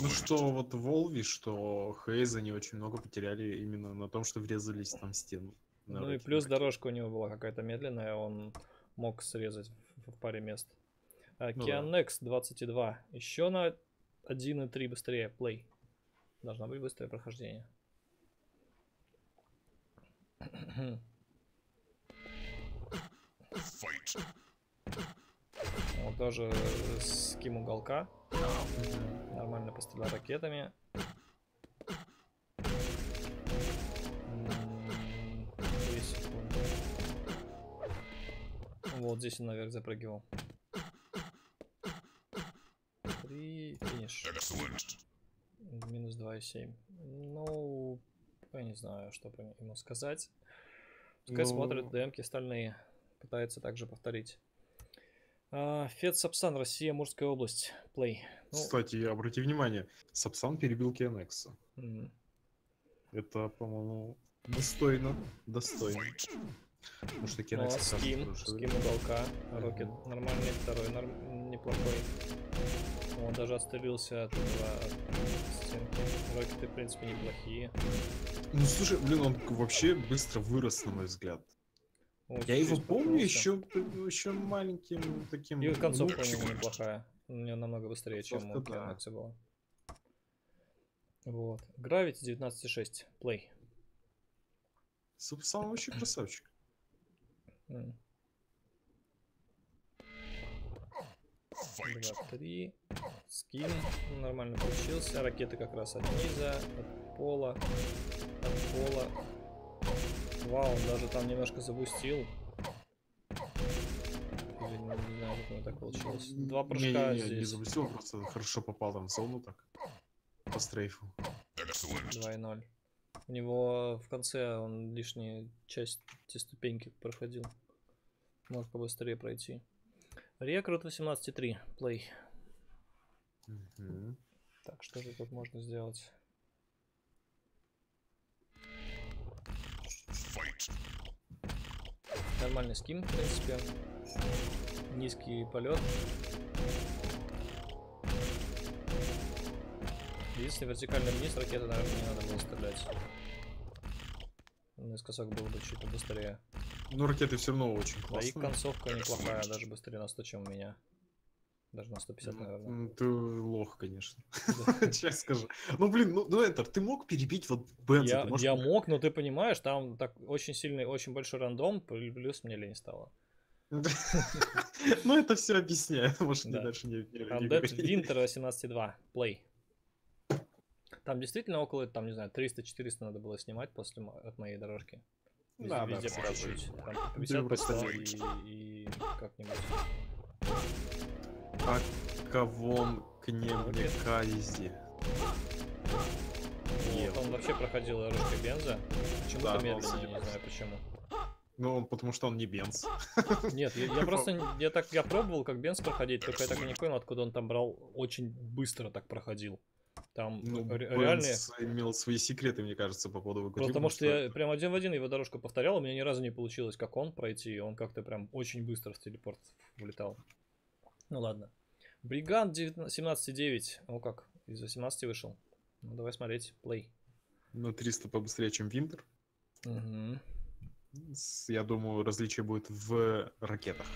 Speaker 2: Ну что вот Волви, что Хейз они очень много потеряли именно на том, что врезались там в стену.
Speaker 1: Ну и
Speaker 2: ракете.
Speaker 1: плюс дорожка у него была какая-то медленная, он мог срезать в, в паре мест. А,
Speaker 2: Ну да.
Speaker 1: Kianex 22. Еще на 1.3 быстрее. Плей. Должно быть быстрое прохождение.
Speaker 3: Fight.
Speaker 1: Вот тоже с ким уголка. Нормально пострелял ракетами. Вот здесь он наверх запрыгивал. Три, финиш. Минус 2,7. Ну, я не знаю, что ему сказать. Пускай
Speaker 2: Ну-
Speaker 1: смотрят демки остальные. Пытается также повторить. А, Фед Сапсан, Россия, Мурская область. Плей. Ну,
Speaker 2: Кстати, обрати внимание, Сапсан перебил Кианекса. Это, по-моему, достойно. Достойно. Потому что
Speaker 1: Ну,
Speaker 2: Кианекс
Speaker 1: а ским, ским уголка. Рокет нормальный, второй норм- неплохой. Он даже отстрелился от, этого- от стенки. Рокеты, в принципе, неплохие.
Speaker 2: Ну, слушай, блин, он вообще быстро вырос, на мой взгляд.
Speaker 1: Вот
Speaker 2: Я его помню еще, еще маленьким таким...
Speaker 1: И концовка у него неплохая. У него намного быстрее, чем у
Speaker 2: Концовка, да.
Speaker 1: Кианекса была. Вот. Gravity 19.6. Play.
Speaker 2: Сапсан вообще красавчик.
Speaker 1: Два, три. Скин нормально получился. Ракеты как раз от низа, от пола, от пола. Вау, он даже там немножко забустил. Или не, не знаю, как у него так получилось. Два прыжка
Speaker 2: Не-не-не, не
Speaker 1: здесь.
Speaker 2: запустил, просто хорошо попал там в зону так. По стрейфу.
Speaker 3: Excellent.
Speaker 1: 2.0. У него в конце он лишние части ступеньки проходил. Мог побыстрее пройти. Рекрут 18.3. Плей.
Speaker 2: Мгм.
Speaker 1: Так, что же тут можно сделать? Нормальный ским, в принципе. Низкий полет. Единственный вертикальный вниз ракеты, наверное, не надо было стрелять. Наискосок было бы чуть быстрее.
Speaker 2: Ну, ракеты все равно очень
Speaker 1: Да и
Speaker 2: классные.
Speaker 1: концовка неплохая, даже быстрее на 100, чем у меня. Даже на 150, наверное.
Speaker 2: Ты лох, конечно. Честно скажу. Ну, блин, ну, ну, Энтер, ты мог перебить вот Бенза?
Speaker 1: Я,
Speaker 2: можешь
Speaker 1: мог, но ты понимаешь, там так очень сильный, очень большой рандом, плюс мне лень стало.
Speaker 2: Ну, это все объясняет. Может, не
Speaker 1: Да.
Speaker 2: дальше не
Speaker 1: Undead. Winter 18.2. Play. Там действительно около, там, не знаю, 300-400 надо было снимать после от моей дорожки. Везде,
Speaker 2: Да, да,
Speaker 1: везде по
Speaker 2: сразу.
Speaker 1: чуть-чуть. Там по
Speaker 2: Ты
Speaker 1: 50
Speaker 2: просто
Speaker 1: по 100
Speaker 2: любишь.
Speaker 1: и, и как-нибудь.
Speaker 2: А мне
Speaker 1: Окей.
Speaker 2: кази?
Speaker 1: Вот, он вообще проходил дорожкой бенза. Почему-то
Speaker 2: Да,
Speaker 1: медленнее, не знаю почему.
Speaker 2: Ну, потому что он не Бенз.
Speaker 1: Нет, я, я просто, н- я так, я пробовал как бенз проходить, только я так и не понял, откуда он там брал, очень быстро так проходил. Там
Speaker 2: Ну,
Speaker 1: ре- реальные...
Speaker 2: Бенз имел свои секреты, мне кажется, по поводу выкрутил,
Speaker 1: Потому что я прям один в один его дорожку повторял, у меня ни разу не получилось, как он пройти, и он как-то прям очень быстро в телепорт влетал. Ну ладно. Бригант 19 17.9. О как, из 18 вышел. Ну давай смотреть, плей.
Speaker 2: Ну, 300 побыстрее, чем Винтер. С- Я думаю, различие будет в ракетах.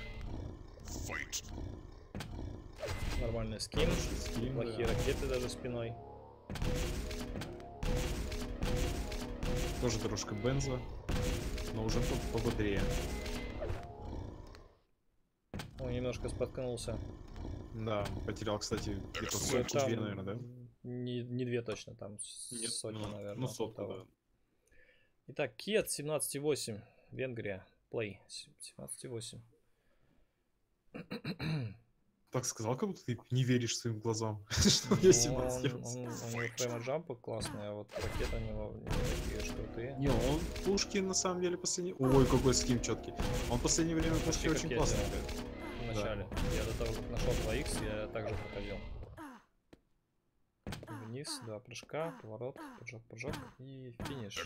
Speaker 3: Fight.
Speaker 1: Нормальный скин.
Speaker 2: Скин,
Speaker 1: Плохие
Speaker 2: да.
Speaker 1: ракеты даже спиной.
Speaker 2: Тоже дорожка Бенза, но уже по- пободрее.
Speaker 1: Он немножко споткнулся.
Speaker 2: Да, потерял, кстати, где-то
Speaker 1: Ну,
Speaker 2: сотку,
Speaker 1: там
Speaker 2: две, наверное, да?
Speaker 1: Не, не две точно, там
Speaker 2: Нет,
Speaker 1: сотня,
Speaker 2: ну,
Speaker 1: наверное.
Speaker 2: Ну, сотку,
Speaker 1: того.
Speaker 2: да.
Speaker 1: Итак, Кет 17.8. Венгрия. Плей 17.8.
Speaker 2: Так сказал, как будто ты не веришь своим глазам. Что
Speaker 1: Ну,
Speaker 2: я
Speaker 1: он,
Speaker 2: 17
Speaker 1: он- у него фрейм джампы классные, а вот у него не такие уж крутые.
Speaker 2: Не, он пушки на самом деле последний... Ой, какой ским четкий. Он в последнее время пушки очень
Speaker 1: я начале. Я до того, как нашел 2х, я также проходил. Вниз, два прыжка, поворот, прыжок, прыжок и финиш.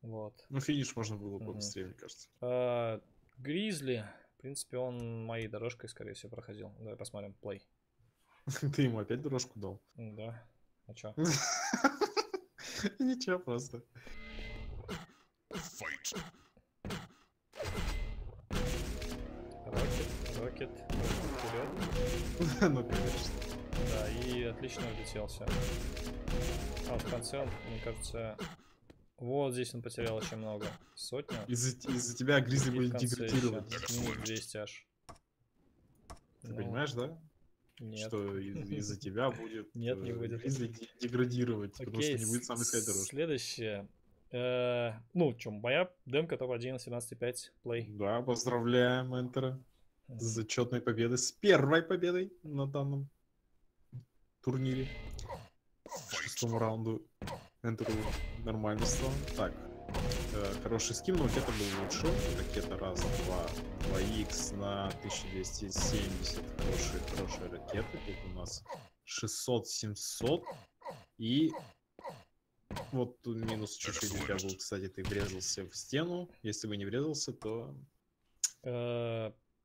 Speaker 1: Вот.
Speaker 2: Ну, финиш можно было
Speaker 1: Мгм.
Speaker 2: побыстрее, мне кажется.
Speaker 1: А, Гризли. В принципе, он моей дорожкой, скорее всего, проходил. Давай посмотрим. Плей.
Speaker 2: Ты ему опять дорожку дал.
Speaker 1: Да. А чё?
Speaker 2: Ничего, просто.
Speaker 3: Fight.
Speaker 1: Рокет. Вперед.
Speaker 2: Ну, конечно.
Speaker 1: Да, и отлично улетелся. А в конце, он, мне кажется... Вот здесь он потерял очень много. Сотня.
Speaker 2: Из-за из-за тебя Гризли
Speaker 1: в
Speaker 2: будет деградировать.
Speaker 1: ещё минус 200 аж.
Speaker 2: Ты
Speaker 1: Ну,
Speaker 2: понимаешь, да?
Speaker 1: Нет.
Speaker 2: Что из- из-за тебя будет
Speaker 1: Нет, не
Speaker 2: э,
Speaker 1: будет.
Speaker 2: Гризли де- деградировать, потому
Speaker 1: Окей,
Speaker 2: что не будет сам искать
Speaker 1: с-
Speaker 2: дорожку.
Speaker 1: Следующее. Э, ну, чем моя демка топ-1, 17.5, плей.
Speaker 2: Да, поздравляем Энтера зачетной победой, с первой победой на данном турнире. Шестому раунду Энтеру нормально стало. Так, э, хороший скин, но ракета был лучше. Ракета раз, два, 2х на 1270. Хорошие, хорошие ракеты. Тут у нас 600-700. И вот тут минус чуть-чуть у был, кстати, ты врезался в стену. Если бы не врезался, то...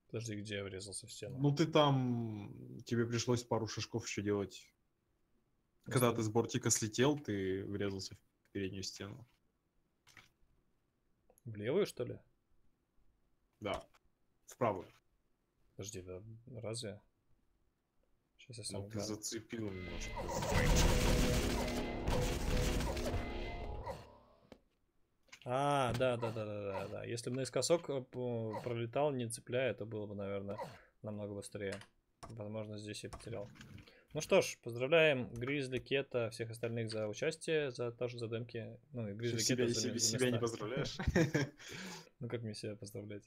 Speaker 1: Подожди, где я врезался в стену?
Speaker 2: Ну ты там... Тебе пришлось пару шажков еще делать. Когда ты с бортика слетел, ты врезался в переднюю стену.
Speaker 1: В левую, что ли?
Speaker 2: Да. В правую.
Speaker 1: Подожди, да разве? Сейчас я сам
Speaker 2: Ну, ты зацепил немножко.
Speaker 1: А, да, да, да, да, да, да. Если бы наискосок э, пролетал, не цепляя, то было бы, наверное, намного быстрее. Возможно, здесь я потерял. Ну что ж, поздравляем Гризли, Кета, всех остальных за участие, за тоже за демки. Ну, и Гризли,
Speaker 2: Себя,
Speaker 1: Кета
Speaker 2: себя,
Speaker 1: за
Speaker 2: себя не
Speaker 1: места.
Speaker 2: поздравляешь?
Speaker 1: Ну, как мне себя поздравлять?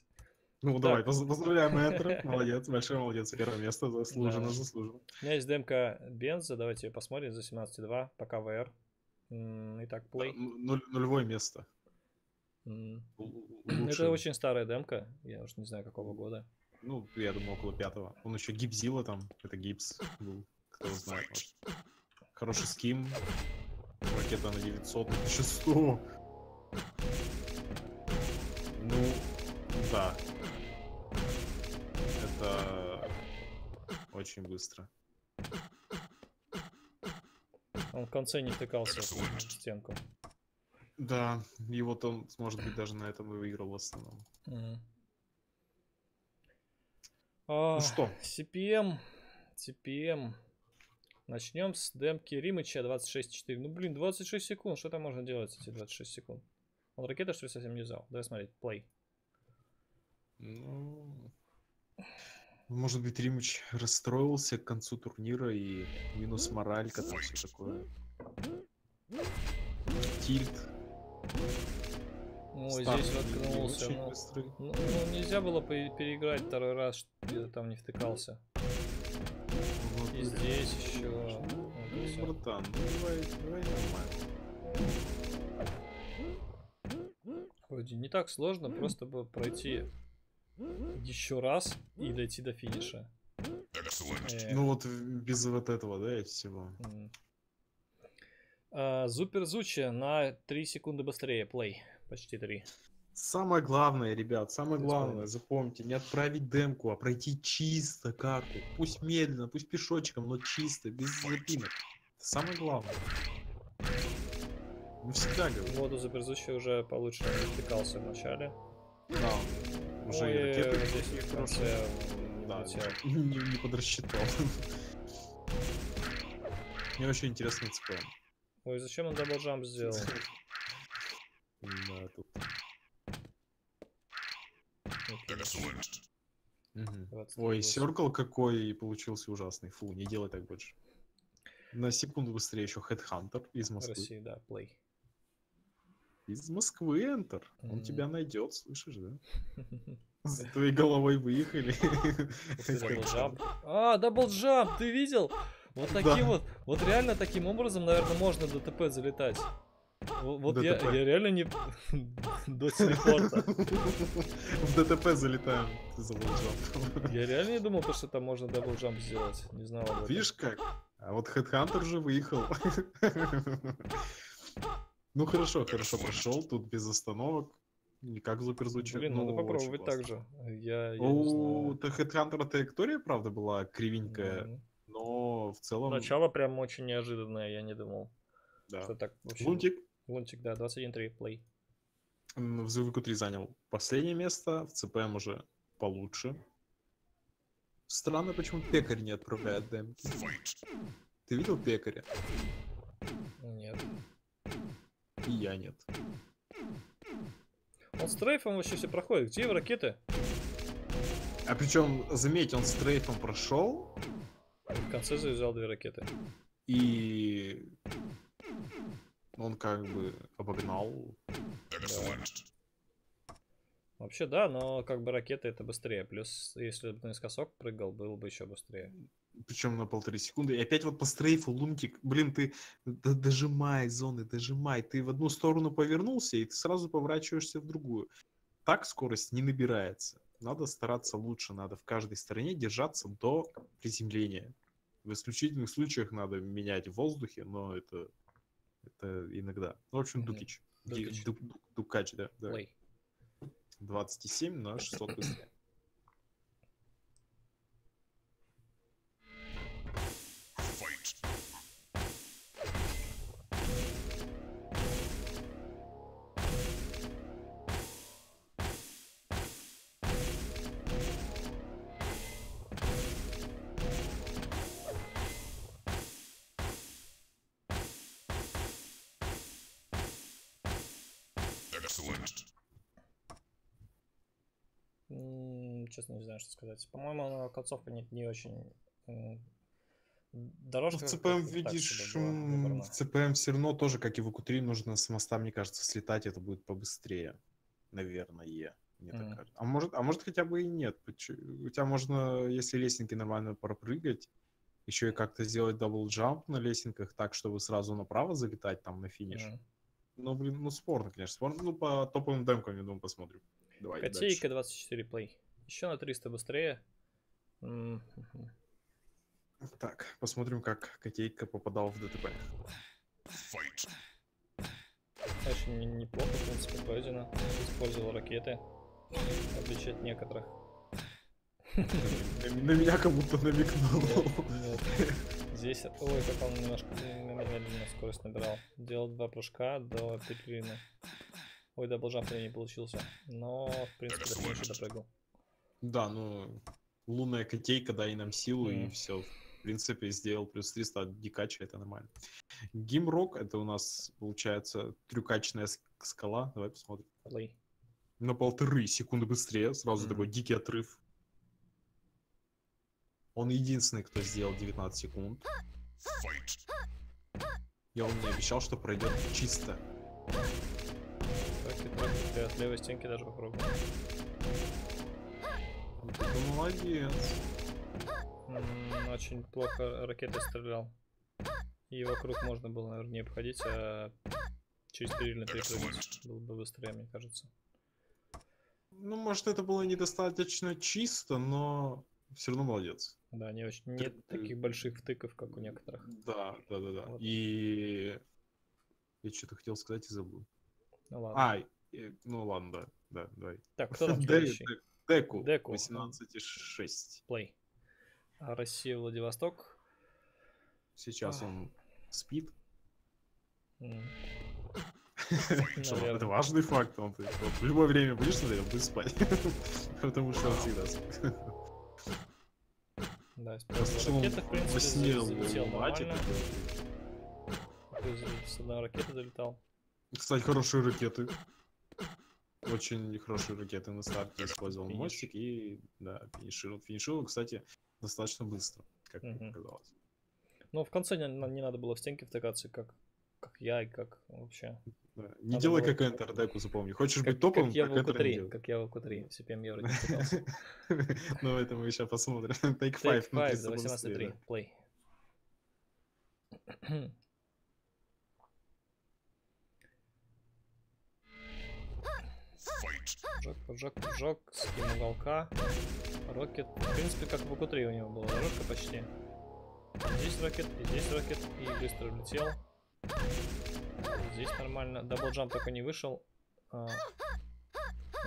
Speaker 2: Ну давай, поз- поздравляем Энтера. Молодец, большое молодец. Первое место заслуженно,
Speaker 1: Да.
Speaker 2: заслуженно.
Speaker 1: У меня есть демка Бенза, давайте ее посмотрим за 17.2, пока VR. М, Итак, плей.
Speaker 2: Нулевое место. Лучше.
Speaker 1: Это очень старая демка, я уж не знаю какого года.
Speaker 2: Ну, я думаю, около пятого. Он еще гипзила там. Это гипс был. Кто знает, может. Хороший ским. Ракета на 900, на 1100. Ну, Да. Это очень быстро.
Speaker 1: Он в конце не втыкался в стенку.
Speaker 2: Да, и вот он, может быть, даже на этом и выиграл в основном.
Speaker 1: Мгм. А,
Speaker 2: Ну что?
Speaker 1: CPM. CPM. Начнем с демки Римыча 26.4. Ну, блин, 26 секунд. Что там можно делать эти 26 секунд? Он ракета, что ли, совсем не взял? Давай смотреть. Плей.
Speaker 2: Ну, может быть, Римыч расстроился к концу турнира и минус моралька, там все такое. Тильт.
Speaker 1: Ой,
Speaker 2: старт
Speaker 1: здесь воткнулся. Ну, ну, ну, нельзя было пе- переиграть второй раз, что где-то там не втыкался.
Speaker 2: Вот,
Speaker 1: И
Speaker 2: блин.
Speaker 1: здесь еще.
Speaker 2: Ну, братан, ну давай, давай нормально.
Speaker 1: Вроде не так сложно, просто бы пройти еще раз и дойти до финиша.
Speaker 3: Excellent.
Speaker 1: Э,
Speaker 2: Ну вот без вот этого, да, и всего.
Speaker 1: А, Зупер Зучи на 3 секунды быстрее. Плей. Почти 3.
Speaker 2: Самое главное, ребят, самое главное, запомните, не отправить демку, а пройти чисто карту. Пусть медленно, пусть пешочком, но чисто, без запинок. Это самое главное. Мы всегда говорим.
Speaker 1: Вот у Зупер Зучи уже получше не втыкался в начале.
Speaker 2: Да, уже
Speaker 1: Ой,
Speaker 2: и ракеты
Speaker 1: здесь в конце не
Speaker 2: Да, не, не подрасчитал. Мне очень интересно CPM.
Speaker 1: Ой, зачем он double jump сделал?
Speaker 2: Да, тут.
Speaker 1: Окей,
Speaker 3: Excellent.
Speaker 2: Мгм.
Speaker 1: 28.
Speaker 2: Ой, Circle какой получился ужасный. Фу, не делай так больше. На секунду быстрее еще Headhunter из Москвы.
Speaker 1: России, да, play.
Speaker 2: Из Москвы Hunter. Он
Speaker 1: Мгм.
Speaker 2: тебя найдет, слышишь, да? За твоей головой выехали.
Speaker 1: Double jump. А, double jump, ты видел? Вот таким вот, вот реально таким образом, наверное, можно до ТП залетать. Во- Вот я,
Speaker 2: ДТП.
Speaker 1: я реально не до телепорта.
Speaker 2: В ДТП залетаем. Ты забыл jump.
Speaker 1: Я реально не думал, то, что там можно double jump сделать. Не знал об этом.
Speaker 2: Видишь как? А вот Headhunter же выехал. Ну хорошо, хорошо прошел, тут без остановок. Никак супер звучит.
Speaker 1: Блин,
Speaker 2: ну,
Speaker 1: надо попробовать так же. Я, я
Speaker 2: У. Headhunter траектория, правда, была кривенькая. Но в целом...
Speaker 1: Начало прям очень неожиданное, я не думал.
Speaker 2: да.
Speaker 1: Что так вообще...
Speaker 2: Лунтик
Speaker 1: Лунтик, да, 21-3, плей.
Speaker 2: м, в Звуку 3 занял последнее место, в ЦПМ уже получше. Странно, почему пекарь не отправляет демки. Ты видел пекаря?
Speaker 1: Нет.
Speaker 2: И я нет.
Speaker 1: Он с трейфом вообще все проходит. Где его ракеты?
Speaker 2: А причем, заметь, он с трейфом прошел,
Speaker 1: В конце завязал две ракеты.
Speaker 2: и он как бы обогнал.
Speaker 3: Excellent.
Speaker 1: Вообще да, но как бы ракеты это быстрее. Плюс, если бы наискосок прыгал, было бы еще быстрее.
Speaker 2: Причем на полторы секунды. И опять вот по стрейфу лунтик. Блин, ты дожимай зоны, дожимай. Ты в одну сторону повернулся, и ты сразу поворачиваешься в другую. Так скорость не набирается. Надо стараться лучше. Надо в каждой стороне держаться до приземления. В исключительных случаях надо менять в воздухе, но это, это иногда. Ну, в общем,
Speaker 1: Мгм.
Speaker 2: Дукич.
Speaker 1: Дукич.
Speaker 2: Ду- Ду- Дукач, да. да.
Speaker 1: Плей.
Speaker 2: 27 на 600 быстрее.
Speaker 1: Честно, не знаю, что сказать. По-моему, концовка не, не очень... Дорожка...
Speaker 2: Ну, в CPM,
Speaker 1: так
Speaker 2: видишь, в CPM все равно тоже, как и в VQ3, нужно с моста, мне кажется, слетать, это будет побыстрее. Наверное, мне так
Speaker 1: Мгм.
Speaker 2: кажется. А может, а может хотя бы и нет. У тебя можно, если лестники нормально пропрыгать, еще и как-то сделать double jump на лестниках так, чтобы сразу направо залетать там на финиш.
Speaker 1: Мгм.
Speaker 2: Ну, блин, ну спорно, конечно, спорно. Ну, по топовым демкам, я думаю, посмотрим. Давай,
Speaker 1: Котейка
Speaker 2: дальше.
Speaker 1: 24 плей. Еще на 300 быстрее.
Speaker 2: Так, посмотрим, как Котейка попадал в ДТП.
Speaker 3: Fight.
Speaker 1: Очень не- неплохо, в принципе, пройдено. Использовал ракеты. В отличие от некоторых.
Speaker 2: На меня кому-то намекнул.
Speaker 1: Здесь, ой, как он немножко медленно скорость набирал. Делал два прыжка до петлины. Ой, double jump у меня не получился. Но, в принципе, до финиша допрыгал.
Speaker 2: Да, ну, лунная котейка, дай нам силу, и
Speaker 1: Мгм.
Speaker 2: все. В принципе, сделал плюс 300 от дикача, это нормально. Гимрок, это у нас, получается, трюкачная ск- скала. Давай посмотрим.
Speaker 1: Play.
Speaker 2: На полторы секунды быстрее, сразу
Speaker 1: Мгм.
Speaker 2: такой дикий отрыв. Он единственный, кто сделал 19 секунд.
Speaker 3: Fight.
Speaker 2: И он мне обещал, что пройдет чисто.
Speaker 1: Тройки, тройки, ты от левой стенки даже попробуй.
Speaker 2: Вот это молодец.
Speaker 1: М, Очень плохо ракетой стрелял. И вокруг можно было, наверное, не обходить, а через перильно перепрыгнуть. Было бы быстрее, мне кажется.
Speaker 2: Ну, может, это было недостаточно чисто, но все равно молодец.
Speaker 1: Да, не очень, нет
Speaker 2: ты-
Speaker 1: таких больших втыков, как у некоторых.
Speaker 2: Да, да, да, да.
Speaker 1: Вот.
Speaker 2: И я что-то хотел сказать и забыл.
Speaker 1: Ну ладно.
Speaker 2: А, и- ну ладно, да, да, давай.
Speaker 1: так, кто там следующий?
Speaker 2: Деку.
Speaker 1: Деку.
Speaker 2: 18,6.
Speaker 1: Плей. А Россия, Владивосток.
Speaker 2: Сейчас
Speaker 1: А.
Speaker 2: он спит. Что. Это важный факт. Он, в любое время будешь смотреть, он будет спать. Потому что он всегда спит.
Speaker 1: Да,
Speaker 2: Я слышал, он
Speaker 1: нормально. Ты С одной ракеты залетал.
Speaker 2: Кстати, хорошие ракеты. Очень хорошие ракеты на старте использовал
Speaker 1: Финиш.
Speaker 2: мостик и да, финишировал. Финишировал, кстати, достаточно быстро, как мне показалось.
Speaker 1: Но в конце не, не надо было в стенки втыкаться, как, как я и как вообще.
Speaker 2: Да. Не
Speaker 1: Надо
Speaker 2: делай
Speaker 1: было-
Speaker 2: как Enter, Деку, запомни. Хочешь
Speaker 1: Как,
Speaker 2: быть топовым,
Speaker 1: как я в
Speaker 2: как Enter
Speaker 1: ЛК-3,
Speaker 2: делай.
Speaker 1: как я в ЛК-3, в CPM евро не.
Speaker 2: Ну, это мы еще посмотрим. Take
Speaker 1: Take
Speaker 2: 5
Speaker 1: 5 за 18.3, плей. Прыжок, прыжок, прыжок, скин уголка, rocket. В принципе, как в VQ3 у него была дорожка почти. Здесь rocket, и здесь rocket, и быстро влетел. Здесь нормально. Double jump только не вышел. А,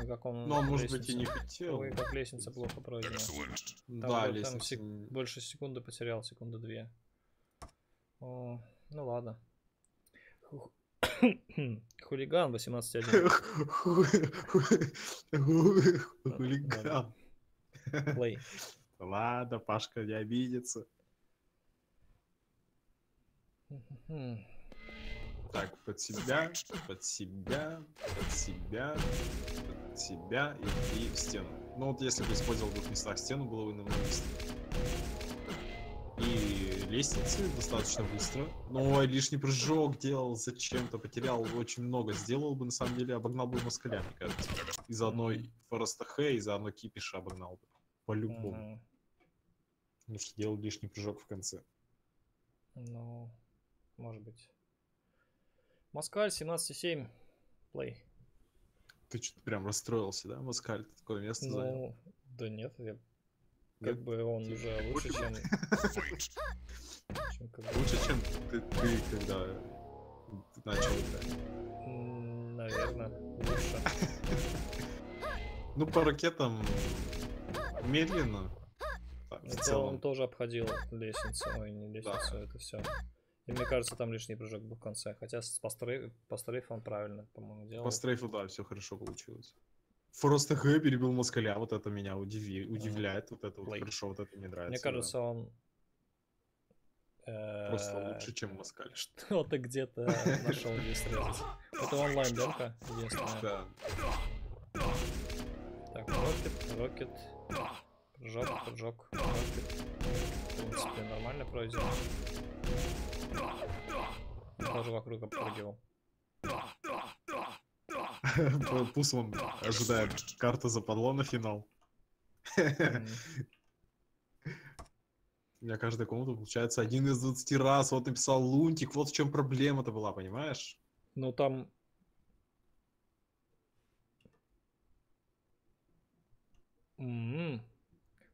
Speaker 1: ну, как он
Speaker 2: Но он, может быть, и не хотел.
Speaker 1: Ой, как лестница плохо пройдена.
Speaker 3: Excellent.
Speaker 2: Да,
Speaker 1: там
Speaker 2: лестница.
Speaker 1: сек- Больше секунды потерял, секунды две. О, ну ладно. Ху- Хулиган 18.1.
Speaker 2: Хулиган.
Speaker 1: Плей.
Speaker 2: Ладно, Пашка не обидится. Так, под себя, под себя, под себя, под себя и, и в стену. Ну вот если бы использовал в двух местах стену, было бы намного быстрее. Лестницы достаточно быстро. Но лишний прыжок делал зачем-то, потерял очень много. Сделал бы, на самом деле, обогнал бы москаля, мне кажется. И заодно
Speaker 1: Мгм.
Speaker 2: Фореста Х, и заодно Кипиша обогнал бы. По-любому.
Speaker 1: Мгм.
Speaker 2: Потому что делал лишний прыжок в конце.
Speaker 1: Ну, может быть. Москаль 17.7. Плей.
Speaker 2: Ты что-то прям расстроился, да, Москаль? Ты такое место занял?
Speaker 1: Ну, да нет, я как бы он уже лучше, чем,
Speaker 2: Лучше, чем ты, ты когда начал играть.
Speaker 1: наверное, лучше.
Speaker 2: Ну, по ракетам медленно. Так, в
Speaker 1: он
Speaker 2: целом.
Speaker 1: тоже обходил лестницу, ой, не лестницу, это все. И мне кажется, там лишний прыжок был в конце. Хотя с- по, стрей- по стрейфу он правильно, по-моему, делал.
Speaker 2: По стрейфу, да, все хорошо получилось. Фореста Х перебил Москаля, вот это меня удиви, удивляет, вот это вот хорошо, вот это мне нравится.
Speaker 1: Мне кажется, он...
Speaker 2: Просто
Speaker 1: э,
Speaker 2: лучше, чем Москаль.
Speaker 1: Что-то где-то нашел срезать. Это онлайн демка, единственное.
Speaker 2: Да.
Speaker 1: Так, рокет, рокет, прыжок, прыжок, рокет. В принципе, нормально пройден. Тоже вокруг обпрыгивал.
Speaker 2: Пусман ожидает карта западло на финал. У меня каждая комната получается один из 20 раз. Вот написал Лунтик, вот в чем проблема-то была, понимаешь?
Speaker 1: Ну там... М,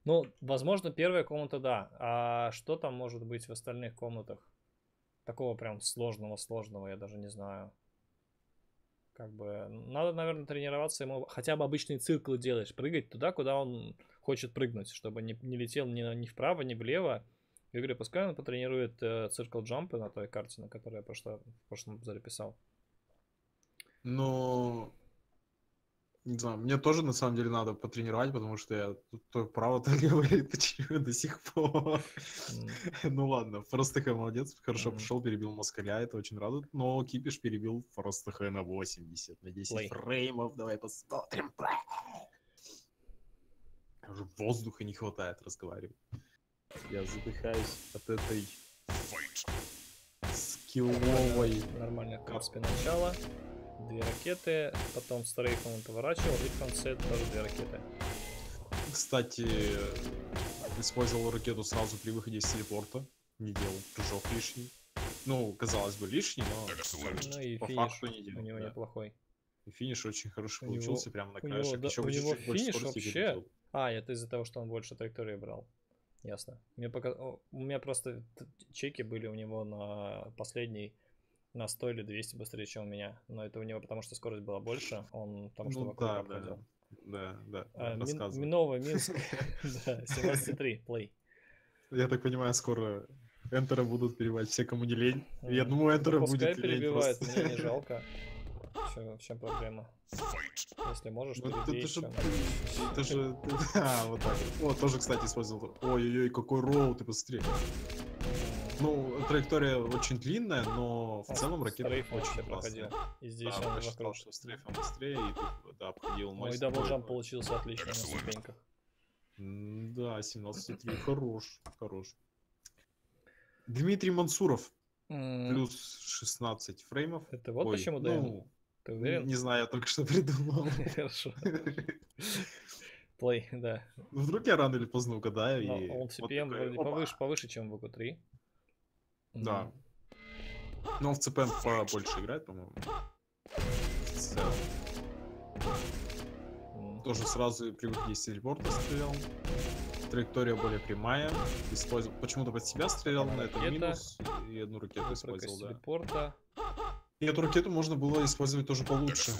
Speaker 1: Ну, возможно, первая комната, да. А что там может быть в остальных комнатах? Такого прям сложного-сложного, я даже не знаю. Как бы надо, наверное, тренироваться ему хотя бы обычные циклы делать, прыгать туда, куда он хочет прыгнуть, чтобы не, не летел ни, ни вправо, ни влево. Я говорю, пускай он потренирует э, циркл джампы на той карте, на которой я прошло- в прошлом обзоре писал.
Speaker 2: Но... Не знаю, мне тоже на самом деле надо потренировать, потому что я тут то право то говорит почему до сих пор. Ну ладно, Форостеха молодец, хорошо пошел, перебил Москаля, это очень радует. Но Кипиш перебил Форостеха на 80, на 10
Speaker 1: Плей.
Speaker 2: фреймов, давай посмотрим. Уже воздуха не хватает разговаривать. Я задыхаюсь от этой скилловой...
Speaker 1: Нормально, в принципе, начало. Две ракеты, потом с трейфом он поворачивал, и в конце тоже две ракеты.
Speaker 2: Кстати, использовал ракету сразу при выходе из телепорта. Не делал прыжок лишний. Ну, казалось бы, лишний, но.
Speaker 1: Ну и
Speaker 2: по
Speaker 1: финиш
Speaker 2: факту не делал.
Speaker 1: у него
Speaker 2: да.
Speaker 1: неплохой.
Speaker 2: И финиш очень хороший
Speaker 1: У него-
Speaker 2: получился, прямо на
Speaker 1: у него,
Speaker 2: краешек.
Speaker 1: да,
Speaker 2: Еще
Speaker 1: у
Speaker 2: бы
Speaker 1: него финиш вообще
Speaker 2: переключил.
Speaker 1: А, это из-за того, что он больше траектории брал. Ясно. Мне пока... У меня просто чеки были у него на последний на 100 или 200 быстрее, чем у меня. Но это у него потому, что скорость была больше, он потому что
Speaker 2: Ну
Speaker 1: вокруг
Speaker 2: да,
Speaker 1: обходил.
Speaker 2: да, да, да,
Speaker 1: А, Мин- Минск, да, 17.3, плей.
Speaker 2: Я так понимаю, скоро Энтера будут перебивать все, кому не лень.
Speaker 1: Мгм.
Speaker 2: одному Энтера
Speaker 1: Ну,
Speaker 2: будет
Speaker 1: перебивает, мне не жалко. В чем проблема? Если можешь,
Speaker 2: Ну, это-
Speaker 1: перебей.
Speaker 2: это же-. Это же... А, вот так. О, тоже, кстати, использовал. Ой-ой-ой, какой роу, ты посмотри. Ну, траектория очень длинная, но в
Speaker 1: Он
Speaker 2: целом ракета очень классная.
Speaker 1: проходил. И здесь
Speaker 2: Да,
Speaker 1: он
Speaker 2: посчитал,
Speaker 1: вокруг.
Speaker 2: что с strafe ом быстрее, и тут, да, обходил
Speaker 1: Мой
Speaker 2: мой
Speaker 1: double jump получился отлично на ступеньках.
Speaker 2: Да, 17,3, хорош, хорош. Дмитрий Мансуров, плюс 16 фреймов.
Speaker 1: Это вот
Speaker 2: Ой,
Speaker 1: почему
Speaker 2: ну,
Speaker 1: Ты уверен?
Speaker 2: Не знаю, я только что придумал.
Speaker 1: Хорошо. Play, да.
Speaker 2: Ну, Вдруг я рано или поздно угадаю.
Speaker 1: Но
Speaker 2: и
Speaker 1: он
Speaker 2: вот
Speaker 1: CPM
Speaker 2: такой,
Speaker 1: вроде повыше, повыше, чем в VQ3.
Speaker 2: Да. Но он в CPM побольше играет, по-моему. Тоже сразу при из телепорта стрелял. Траектория более прямая. Использовал. Почему-то под себя стрелял на это
Speaker 1: Ракета.
Speaker 2: минус. И одну ракету использовал, да.
Speaker 1: телепорта.
Speaker 2: И эту ракету можно было использовать тоже получше.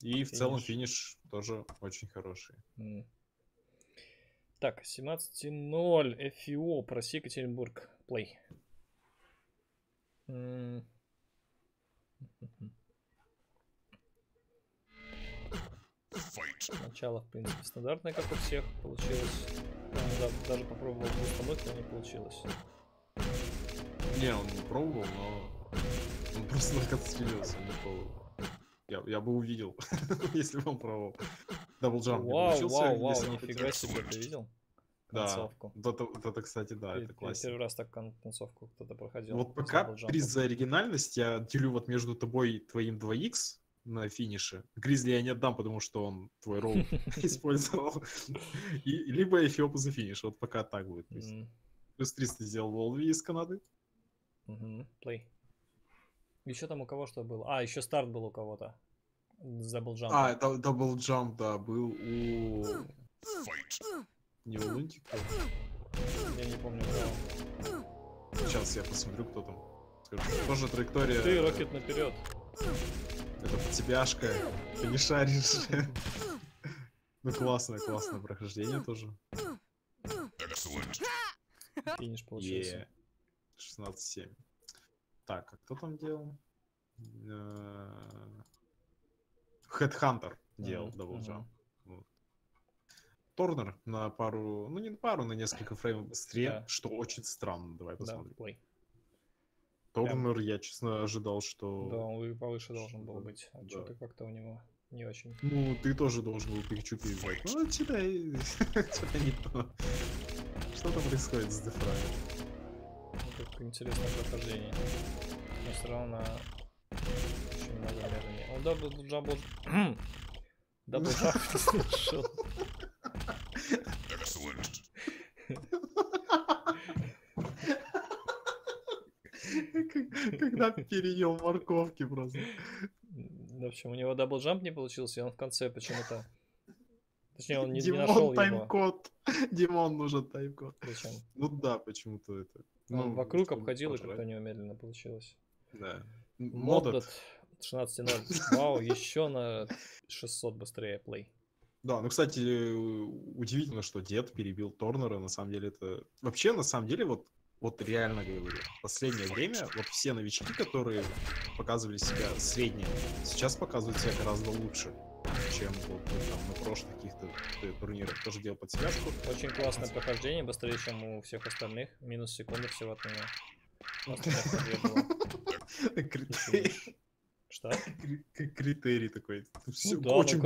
Speaker 2: И в целом
Speaker 1: Финиш.
Speaker 2: тоже очень хороший.
Speaker 1: Так, 17.0 FIO, проси Екатеринбург. Плей. М.
Speaker 3: Fight.
Speaker 1: Начало, в принципе, стандартное, как у всех, получилось. Он да- даже попробовал бустануть, но не получилось.
Speaker 2: Не, он не пробовал, но он просто он не пробовал. Я, я бы увидел, если бы он пробовал. Double jump не
Speaker 1: Вау,
Speaker 2: получился,
Speaker 1: вау, вау, нифига себе, ты видел?
Speaker 2: Да,
Speaker 1: Концовку.
Speaker 2: вот это, вот это, кстати, да,
Speaker 1: Пе-
Speaker 2: это классно.
Speaker 1: Первый раз так кон- концовку кто-то проходил.
Speaker 2: Вот пока приз за оригинальность я делю вот между тобой и твоим 2х на финише. Гризли я не отдам, потому что он твой ролл использовал. И, либо Эфиопу за финиш. Вот пока так будет. Плюс 300 сделал Волви из Канады.
Speaker 1: Play. Еще там у кого что было? А, еще старт был у кого-то. С даблджампом.
Speaker 2: А, даб- даблджамп, да, был у... Не у Лунтика.
Speaker 1: Я не помню, кого.
Speaker 2: Сейчас я посмотрю, кто там. Скажу. Тоже траектория.
Speaker 1: Ты, Рокет, наперед.
Speaker 2: Это подтебяшка. Ты не шаришь. Ну, классное, классное прохождение тоже.
Speaker 3: Excellent.
Speaker 1: Финиш получился.
Speaker 2: Е. 16-7. Так, а кто там делал? Headhunter делал
Speaker 1: Мгм,
Speaker 2: double jump.
Speaker 1: мгм.
Speaker 2: Вот. Торнер на пару, ну не на пару, на несколько фреймов быстрее,
Speaker 1: Да.
Speaker 2: что очень странно. Давай
Speaker 1: Да,
Speaker 2: посмотрим.
Speaker 1: play.
Speaker 2: Торнер, я честно ожидал, что...
Speaker 1: Да, он повыше должен был
Speaker 2: Да,
Speaker 1: быть. А
Speaker 2: да.
Speaker 1: что-то как-то у него не очень.
Speaker 2: Ну, ты тоже должен был Пикачу перебивать. Ну, что-то что-то не то. Что там происходит с Дефраем?
Speaker 1: Ну, как интересное прохождение. Но все равно очень много медленнее. Он дабл джамбл... Дабл джамп не слышал.
Speaker 3: Excellent.
Speaker 2: Когда переел морковки просто.
Speaker 1: В общем, у него дабл джамп не получился, и он в конце почему-то... Точнее, он не, не
Speaker 2: Димон
Speaker 1: нашел его.
Speaker 2: тайм-код. Димон нужен тайм-код.
Speaker 1: Зачем?
Speaker 2: Ну да, почему-то это.
Speaker 1: Он
Speaker 2: Ну,
Speaker 1: вокруг обходил, и как-то у него медленно получилось.
Speaker 2: Да. Модот.
Speaker 1: 16-0. Вау, еще на 600 быстрее play.
Speaker 2: Да, ну, кстати, э, удивительно, что дед перебил Торнера. На самом деле это... Вообще, на самом деле, вот, вот реально говорю, в последнее время вот все новички, которые показывали себя средние, сейчас показывают себя гораздо лучше, чем вот э, там, на прошлых каких-то э, турнирах. Тоже делал под связку.
Speaker 1: Очень классное прохождение, быстрее, чем у всех остальных. Минус секунды всего от меня. Что?
Speaker 2: кри- кри- критерий такой. Всё
Speaker 1: да, ну,
Speaker 2: очень,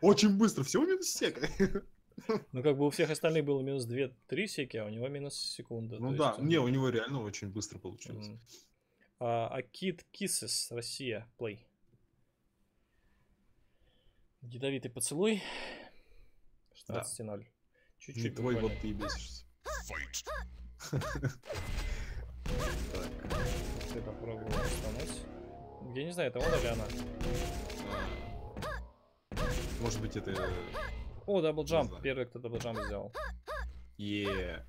Speaker 2: очень, быстро, всего минус сек.
Speaker 1: Ну, как бы у всех остальных было минус 2-3 секи, а у него минус секунда.
Speaker 2: Ну да,
Speaker 1: есть он-
Speaker 2: не, у него реально очень быстро получилось.
Speaker 1: Мгм. А, а Kid Kisses, Россия, play. Ядовитый поцелуй. 16-0.
Speaker 2: Не
Speaker 1: Чуть-чуть
Speaker 2: твой,
Speaker 1: буквально.
Speaker 2: вот ты и бесишься.
Speaker 1: Ты попробовал стануть. Я не знаю, это он или она.
Speaker 2: Может быть, это...
Speaker 1: О, double
Speaker 2: jump.
Speaker 1: Первый, кто double jump сделал.
Speaker 2: Е.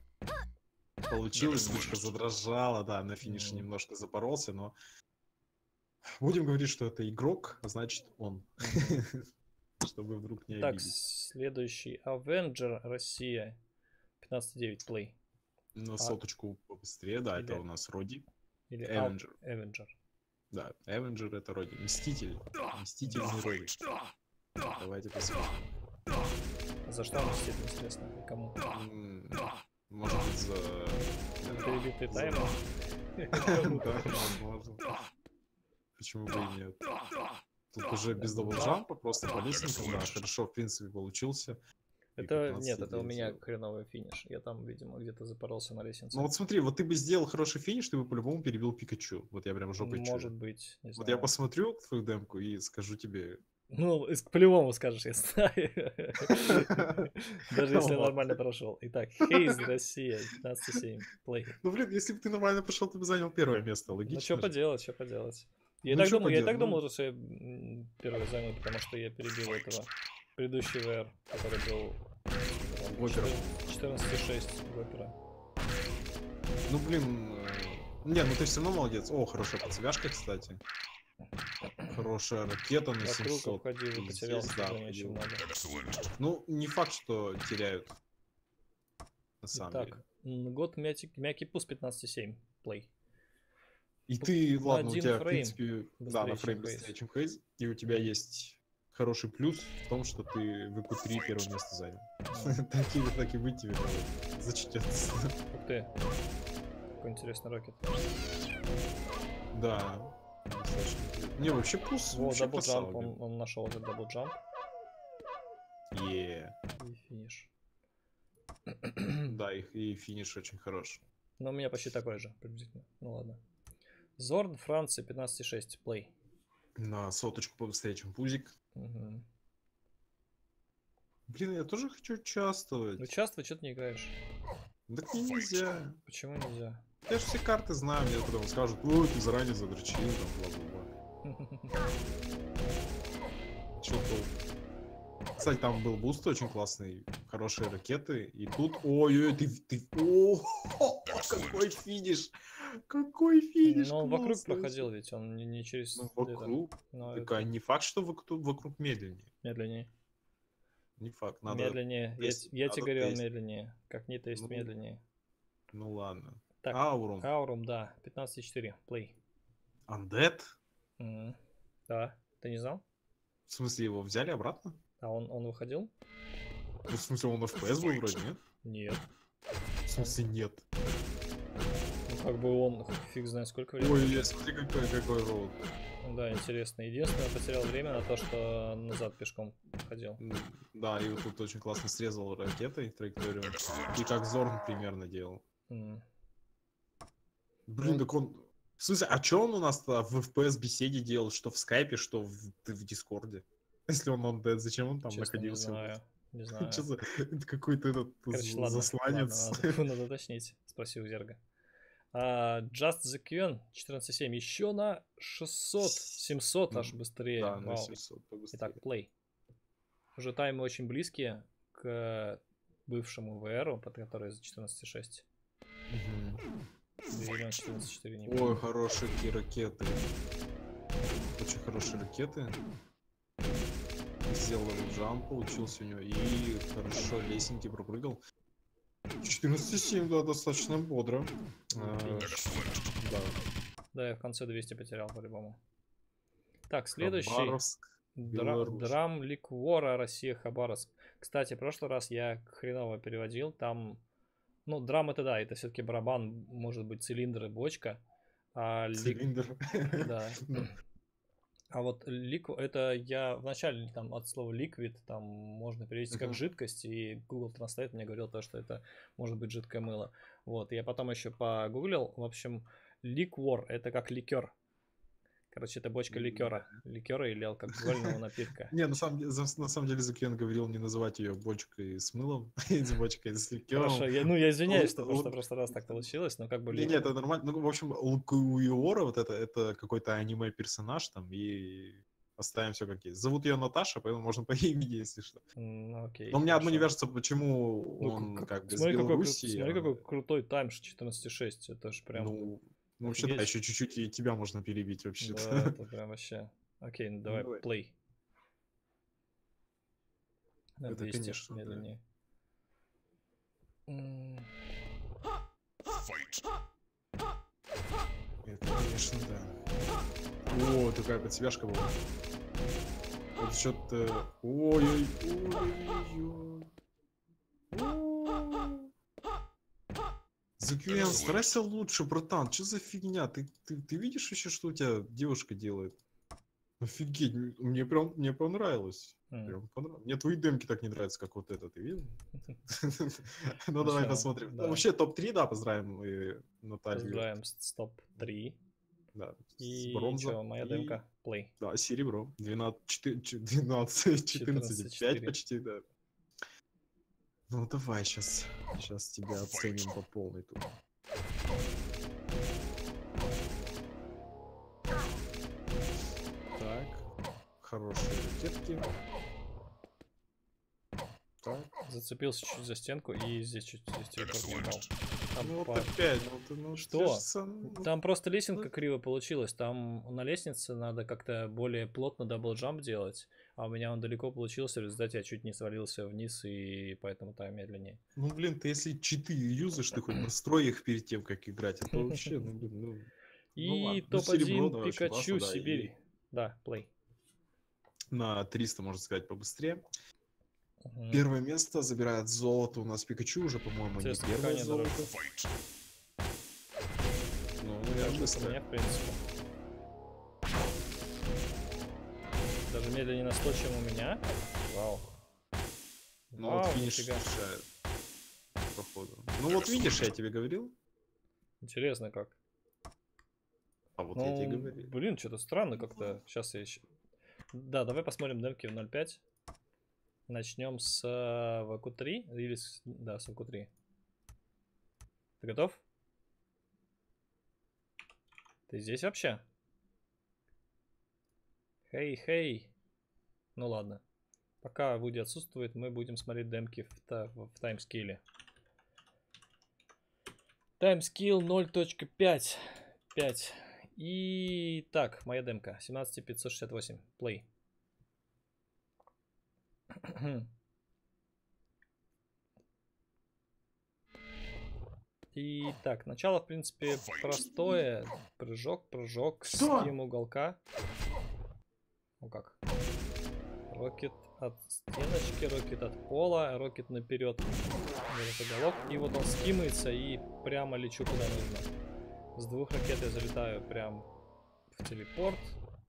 Speaker 2: Получилось,
Speaker 3: switched.
Speaker 2: задрожала, да, на финише немножко запоролся, но... Будем говорить, что это игрок, а значит он. Чтобы вдруг не
Speaker 1: Так, следующий. Avenger, Россия. 15-9, плей.
Speaker 2: На соточку побыстрее, да, это у нас Роди.
Speaker 1: Или
Speaker 2: Avenger.
Speaker 1: Avenger.
Speaker 2: Да, Эвенджер это Роди. Мститель. Мстительный Роди. Давайте посмотрим.
Speaker 1: За что он мстит, интересно, кому?
Speaker 2: Может быть, за...
Speaker 1: Перебитый
Speaker 2: за-
Speaker 1: тайм.
Speaker 2: Да, возможно. Почему бы и нет? Тут уже без double jump а, просто по лестницам, да, хорошо, в принципе, получился.
Speaker 1: Это
Speaker 2: 15
Speaker 1: нет, это у меня хреновый финиш. Я там, видимо, где-то запоролся на лестнице.
Speaker 2: Ну вот смотри, вот ты бы сделал хороший финиш, ты бы по-любому перебил Пикачу. Вот я прям жопой чую.
Speaker 1: Может быть, не
Speaker 2: Вот
Speaker 1: знаю.
Speaker 2: я посмотрю твою демку и скажу тебе...
Speaker 1: Ну, по-любому скажешь, я знаю. Даже если
Speaker 2: Вот.
Speaker 1: нормально прошел. Итак, Хейз, Россия, 15-7, плей.
Speaker 2: Ну, блин, если бы ты нормально пошел, ты бы занял первое место, логично.
Speaker 1: Ну, что поделать, что поделать. Я
Speaker 2: Ну,
Speaker 1: так думал, я так думал,
Speaker 2: ну.
Speaker 1: что я первый займу, потому что я перебил этого предыдущий VR, который был там,
Speaker 2: Вопера.
Speaker 1: 14,6 Вопера.
Speaker 2: Ну, блин... э, Не, ну ты все равно молодец. О, хорошая подсвяжка, кстати. Хорошая ракета на
Speaker 1: Вокруг
Speaker 2: 700.
Speaker 1: обходил и
Speaker 2: И
Speaker 1: потерял, к
Speaker 2: здесь, да,
Speaker 1: сожалению, очень
Speaker 2: обходил.
Speaker 1: много.
Speaker 3: Excellent.
Speaker 2: Ну, не факт, что теряют. На самом
Speaker 1: Итак,
Speaker 2: деле.
Speaker 1: год Мяки, Мяки Пус 15,7, плей.
Speaker 2: И ты,
Speaker 1: на
Speaker 2: ладно, у тебя, в принципе, да, на фрейм быстрее, чем Хейз. И у тебя есть хороший плюс в том, что ты в q 3 первое место занял. Так и, так и надо зачтется.
Speaker 1: Ух ты. Какой интересный рокет.
Speaker 2: Да. Не, вообще пус
Speaker 1: Во,
Speaker 2: вообще красава,
Speaker 1: double jump, он, он нашел этот double jump
Speaker 2: блин. Е.
Speaker 1: и финиш.
Speaker 2: Да, и, и финиш очень хорош.
Speaker 1: Но у меня почти такой же, приблизительно. Ну ладно. Зорн, Франция, 15,6, play.
Speaker 2: На соточку побыстрее, чем пузик.
Speaker 1: Угу.
Speaker 2: Блин, я тоже хочу участвовать.
Speaker 1: Участвовать что-то не играешь.
Speaker 2: Мне нельзя.
Speaker 1: Почему нельзя?
Speaker 2: Я же все карты знаю, мне потом скажут, ой, ты заранее задрочил, там, бла-бла-бла. Чё толку? Кстати, там был boost очень классный, хорошие ракеты, и тут, ой-ой, ты, ты, о, какой финиш, какой финиш
Speaker 1: Но он вокруг проходил, ведь он не, не через...
Speaker 2: Ну, вокруг,
Speaker 1: но
Speaker 2: так
Speaker 1: это
Speaker 2: а не факт, что вокруг, вокруг медленнее,
Speaker 1: медленнее.
Speaker 2: не факт, надо,
Speaker 1: медленнее. Я,
Speaker 2: тест-
Speaker 1: я
Speaker 2: надо
Speaker 1: тебе говорю,
Speaker 2: тест.
Speaker 1: медленнее. Как не тест,
Speaker 2: Ну,
Speaker 1: медленнее.
Speaker 2: ну ладно.
Speaker 1: Так,
Speaker 2: Аурум,
Speaker 1: Аурум, да, 15,4, плей.
Speaker 2: Undead?
Speaker 1: Мгм. Да, ты не знал?
Speaker 2: В смысле, его взяли обратно?
Speaker 1: А он, он выходил?
Speaker 2: Ну, в смысле, он FPS был вроде, нет?
Speaker 1: Нет.
Speaker 2: В смысле, нет.
Speaker 1: Ну, как бы он фиг знает сколько времени.
Speaker 2: Ой, смотри, какой, какой роут.
Speaker 1: Да, интересно. Единственное, потерял время на то, что назад пешком ходил.
Speaker 2: Да, и вот тут очень классно срезал ракетой траекторию. И как Зорн примерно делал.
Speaker 1: М.
Speaker 2: Блин,
Speaker 1: ну,
Speaker 2: так он... В смысле, а что он у нас в FPS-беседе делал? Что в скайпе, что в, ты в Дискорде? Если он он дед, зачем он там
Speaker 1: Честно,
Speaker 2: находился?
Speaker 1: Не знаю.
Speaker 2: Не знаю. Это какой-то этот
Speaker 1: Короче,
Speaker 2: засланец?
Speaker 1: Ладно, ладно, надо уточнить, спроси у Зерга. Uh, а, Just the Qn 14.7 еще на 600, 700 аж быстрее.
Speaker 2: Да,
Speaker 1: Вау.
Speaker 2: на 700 побыстрее.
Speaker 1: Итак, play. Уже таймы очень близкие к бывшему VR, под который за 14.6. Mm-hmm.
Speaker 2: Ой, хорошие какие ракеты. Очень хорошие ракеты. Сделал джамп, получился у него. И хорошо лесенки пропрыгал. 14-7, да, достаточно бодро. А, да.
Speaker 1: да, я в конце 200 потерял по-любому. Так, следующий.
Speaker 2: Хабаровск,
Speaker 1: Дра драм Ликвора, Россия, Хабаровск. Кстати, в прошлый раз я хреново переводил. Там ну, драм это да, это все-таки барабан, может быть, цилиндр и бочка. А лик-
Speaker 2: Цилиндр.
Speaker 1: Да. А вот лик это я вначале там от слова liquid там можно перевести как жидкость, и Google Translate мне говорил то, что это может быть жидкое мыло. Вот, я потом еще погуглил, в общем, liquor это как ликер. Короче, это бочка ликера, ликера или алкогольного напитка.
Speaker 2: Не, на самом, деле, на самом деле Закен говорил не называть ее бочкой с мылом, с бочкой с ликером.
Speaker 1: Хорошо, я, ну я извиняюсь, что просто в прошлый раз так получилось, но как бы
Speaker 2: Не,
Speaker 1: лик-
Speaker 2: не, это нормально. Ну, в общем, Лукуиора, вот это, это какой-то аниме-персонаж там, и оставим все как есть. Зовут ее Наташа, поэтому можно по имени, если что.
Speaker 1: Ну, окей.
Speaker 2: Но мне одно не вяжется, почему
Speaker 1: Ну,
Speaker 2: он
Speaker 1: как-
Speaker 2: как бы
Speaker 1: смотри, какой, кру-
Speaker 2: Белоруссии.
Speaker 1: смотри,
Speaker 2: а,
Speaker 1: какой крутой таймш 14.6, это же прям...
Speaker 2: Ну, ну вообще, да,
Speaker 1: офигеть.
Speaker 2: еще чуть-чуть и тебя можно перебить вообще-то.
Speaker 1: Да, это прям вообще. Окей, ну давай,
Speaker 2: давай.
Speaker 1: play. На
Speaker 2: Это,
Speaker 1: 200
Speaker 2: конечно, да.
Speaker 1: медленнее. М,
Speaker 2: Это, конечно, да. О, такая подсвяжка была. Вот что-то... Ой-ой, Заквен, старайся лучше, братан. Что за фигня? Ты, ты, ты видишь вообще, что у тебя девушка делает? Офигеть, мне прям мне понравилось.
Speaker 1: м.
Speaker 2: Прям понравилось. Мне твои демки так не нравятся, как вот это, ты видел? Ну давай посмотрим. Ну. Вообще топ-3, да, поздравим э, Наталью.
Speaker 1: Поздравляем с топ-3.
Speaker 2: Да,
Speaker 1: И чё, моя демка? Play.
Speaker 2: Да, серебро. 12, 4, 12 14, 5
Speaker 1: 14.
Speaker 2: почти, да. Ну давай сейчас, сейчас тебя оценим по полной тут. Так, хорошие ракетки. Так,
Speaker 1: Зацепился чуть за стенку и здесь чуть здесь телепорт не дал. Там,
Speaker 2: ну вот
Speaker 1: по-
Speaker 2: опять, ну ты, ну
Speaker 1: Что?
Speaker 2: кажется, ну,
Speaker 1: Там просто лесенка
Speaker 2: ну-
Speaker 1: криво получилась. Там на лестнице надо как-то более плотно double jump делать. А у меня он далеко получился. В результате я чуть не свалился вниз, и поэтому там медленнее.
Speaker 2: ну блин, ты если читы юзаешь, ты хоть настрой их перед тем, как играть, а то вообще, ну блин, ну...
Speaker 1: И
Speaker 2: Ну ладно, ну, серебро,
Speaker 1: топ-1
Speaker 2: да, очень
Speaker 1: Пикачу
Speaker 2: да, и-
Speaker 1: Сибири. Да, play.
Speaker 2: На 300, можно сказать, побыстрее.
Speaker 1: Мгм.
Speaker 2: Первое место забирает золото у нас Пикачу, уже, по-моему, не первое золото. Ну, я быстро.
Speaker 1: меня, в принципе. Медленнее на 100, чем у меня. Вау.
Speaker 2: Ну,
Speaker 1: Вау,
Speaker 2: вот финиш
Speaker 1: нифига.
Speaker 2: решает, походу. Ну, вот видишь, я тебе говорил.
Speaker 1: Интересно как.
Speaker 2: А вот я тебе
Speaker 1: Ну,
Speaker 2: говорил.
Speaker 1: блин, что-то странно как-то. Сейчас я еще... Да, давай посмотрим демки в 0.5. Начнем с э, VQ3. Или с... Да, с VQ3. Ты готов? Ты здесь вообще? Хей, хей. Ну ладно. Пока Вуди отсутствует, мы будем смотреть демки в, та- в таймскилле. Таймскилл 0.5. 5. И так, моя демка. 17568. Play. И так, начало, в принципе, простое. Прыжок, прыжок,
Speaker 2: Что?
Speaker 1: ским уголка. Ну как? Рокет от стеночки, рокет от пола, рокет наперед. Уголок. И вот он скимается и прямо лечу куда нужно. С двух ракет я залетаю прям в телепорт.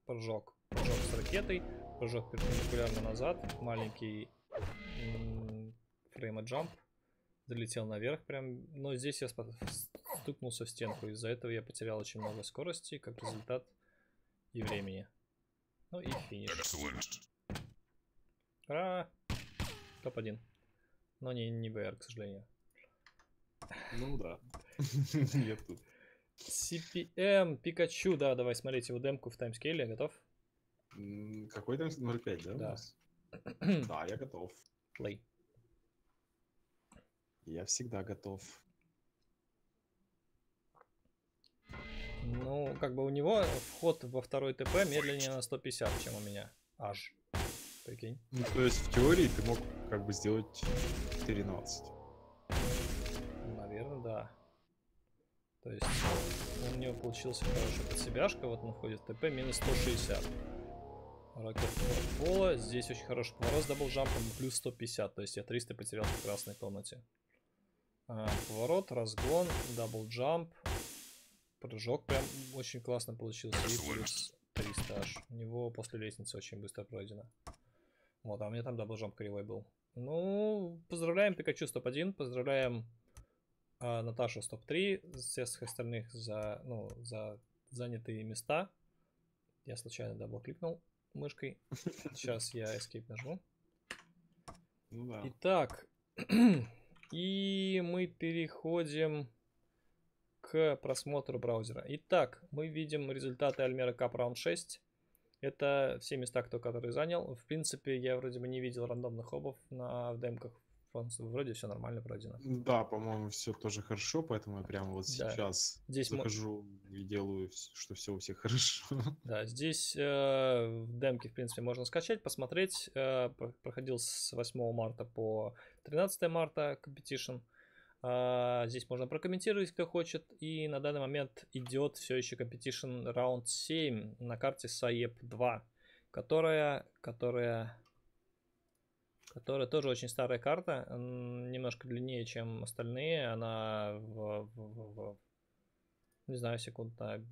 Speaker 1: Прыжок. Прыжок с ракетой. Прыжок перпендикулярно назад. Маленький фрейма джамп. Залетел наверх прям. Но здесь я стукнулся в стенку. Из-за этого я потерял очень много скорости. Как результат и времени. Ну и финиш. Ура! Топ-1. Но не, не БР, к сожалению.
Speaker 2: Ну да. Я тут.
Speaker 1: CPM, Пикачу, да, давай смотреть его демку в таймскейле, готов?
Speaker 2: Какой там 0.5, да?
Speaker 1: Да.
Speaker 2: Да, я готов.
Speaker 1: Плей.
Speaker 2: Я всегда готов.
Speaker 1: Ну, как бы у него вход во второй ТП медленнее на 150, чем у меня. Аж. Прикинь.
Speaker 2: Ну, то есть в теории ты мог как бы сделать 4.12.
Speaker 1: Наверное, да. То есть у него получился хороший подсебяшка, вот он входит в ТП, минус 160. Rocket пола, здесь очень хороший поворот с double jump ом, плюс 150, то есть я 300 потерял в красной комнате. А, поворот, разгон, double jump, прыжок прям очень классно получился, и плюс 300 аж. У него после лестницы очень быстро пройдено. Вот, а у меня там double jump кривой был. Ну, поздравляем Пикачу с топ-1, поздравляем а, Наташу с топ-3, всех остальных за, ну, за занятые места. Я случайно дабл-кликнул мышкой. Сейчас я Escape нажму.
Speaker 2: Ну да.
Speaker 1: Итак, и мы переходим к просмотру браузера. Итак, мы видим результаты Альмера Cup Round 6. Это все места, кто который занял. В принципе, я вроде бы не видел рандомных обов на в демках. Вроде все нормально пройдено.
Speaker 2: Да, по-моему, все тоже хорошо, поэтому я прямо вот
Speaker 1: Да.
Speaker 2: сейчас
Speaker 1: Здесь
Speaker 2: захожу и делаю, что все у всех хорошо.
Speaker 1: Да, здесь э, в демке, в принципе, можно скачать, посмотреть. Э, про- проходил с 8 марта по 13 марта competition. А, здесь можно прокомментировать, кто хочет. И на данный момент идет все еще competition раунд 7 на карте Saep 2, которая, которая, которая тоже очень старая карта, немножко длиннее, чем остальные. Она в, в- в- не знаю, секунд на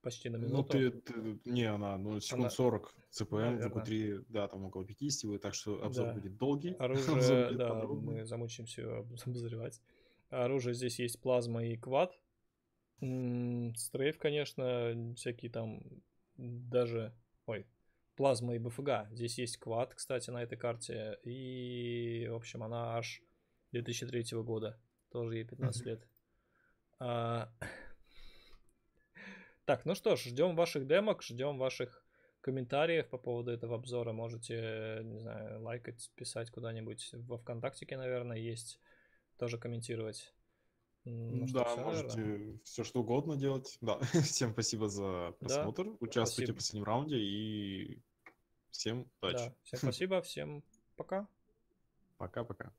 Speaker 1: почти на
Speaker 2: Ну,
Speaker 1: минуту.
Speaker 2: ты, ты- не, она, ну, секунд
Speaker 1: Она-
Speaker 2: 40 CPM, в
Speaker 1: Наверно.
Speaker 2: q да, там около 50 будет, так что обзор
Speaker 1: Да.
Speaker 2: будет долгий. обзор
Speaker 1: Оружие,
Speaker 2: будет
Speaker 1: да,
Speaker 2: подробный.
Speaker 1: мы замучимся об- обозревать. Оружие здесь есть плазма и квад. Стрейф, конечно, всякие там даже... Ой, плазма и БФГ. Здесь есть квад, кстати, на этой карте. И, в общем, она аж 2003 года. Тоже ей 15
Speaker 2: Мгм.
Speaker 1: лет. А, Так, ну что ж, ждем ваших демок, ждем ваших комментариев по поводу этого обзора. Можете, не знаю, лайкать, писать куда-нибудь во ВКонтактике, наверное, есть. Тоже комментировать. Ну
Speaker 2: да,
Speaker 1: наверное.
Speaker 2: можете все что угодно делать. Да, всем спасибо за просмотр. Участвуйте
Speaker 1: спасибо.
Speaker 2: в последнем раунде и всем удачи.
Speaker 1: Да, всем спасибо, всем пока.
Speaker 2: Пока-пока.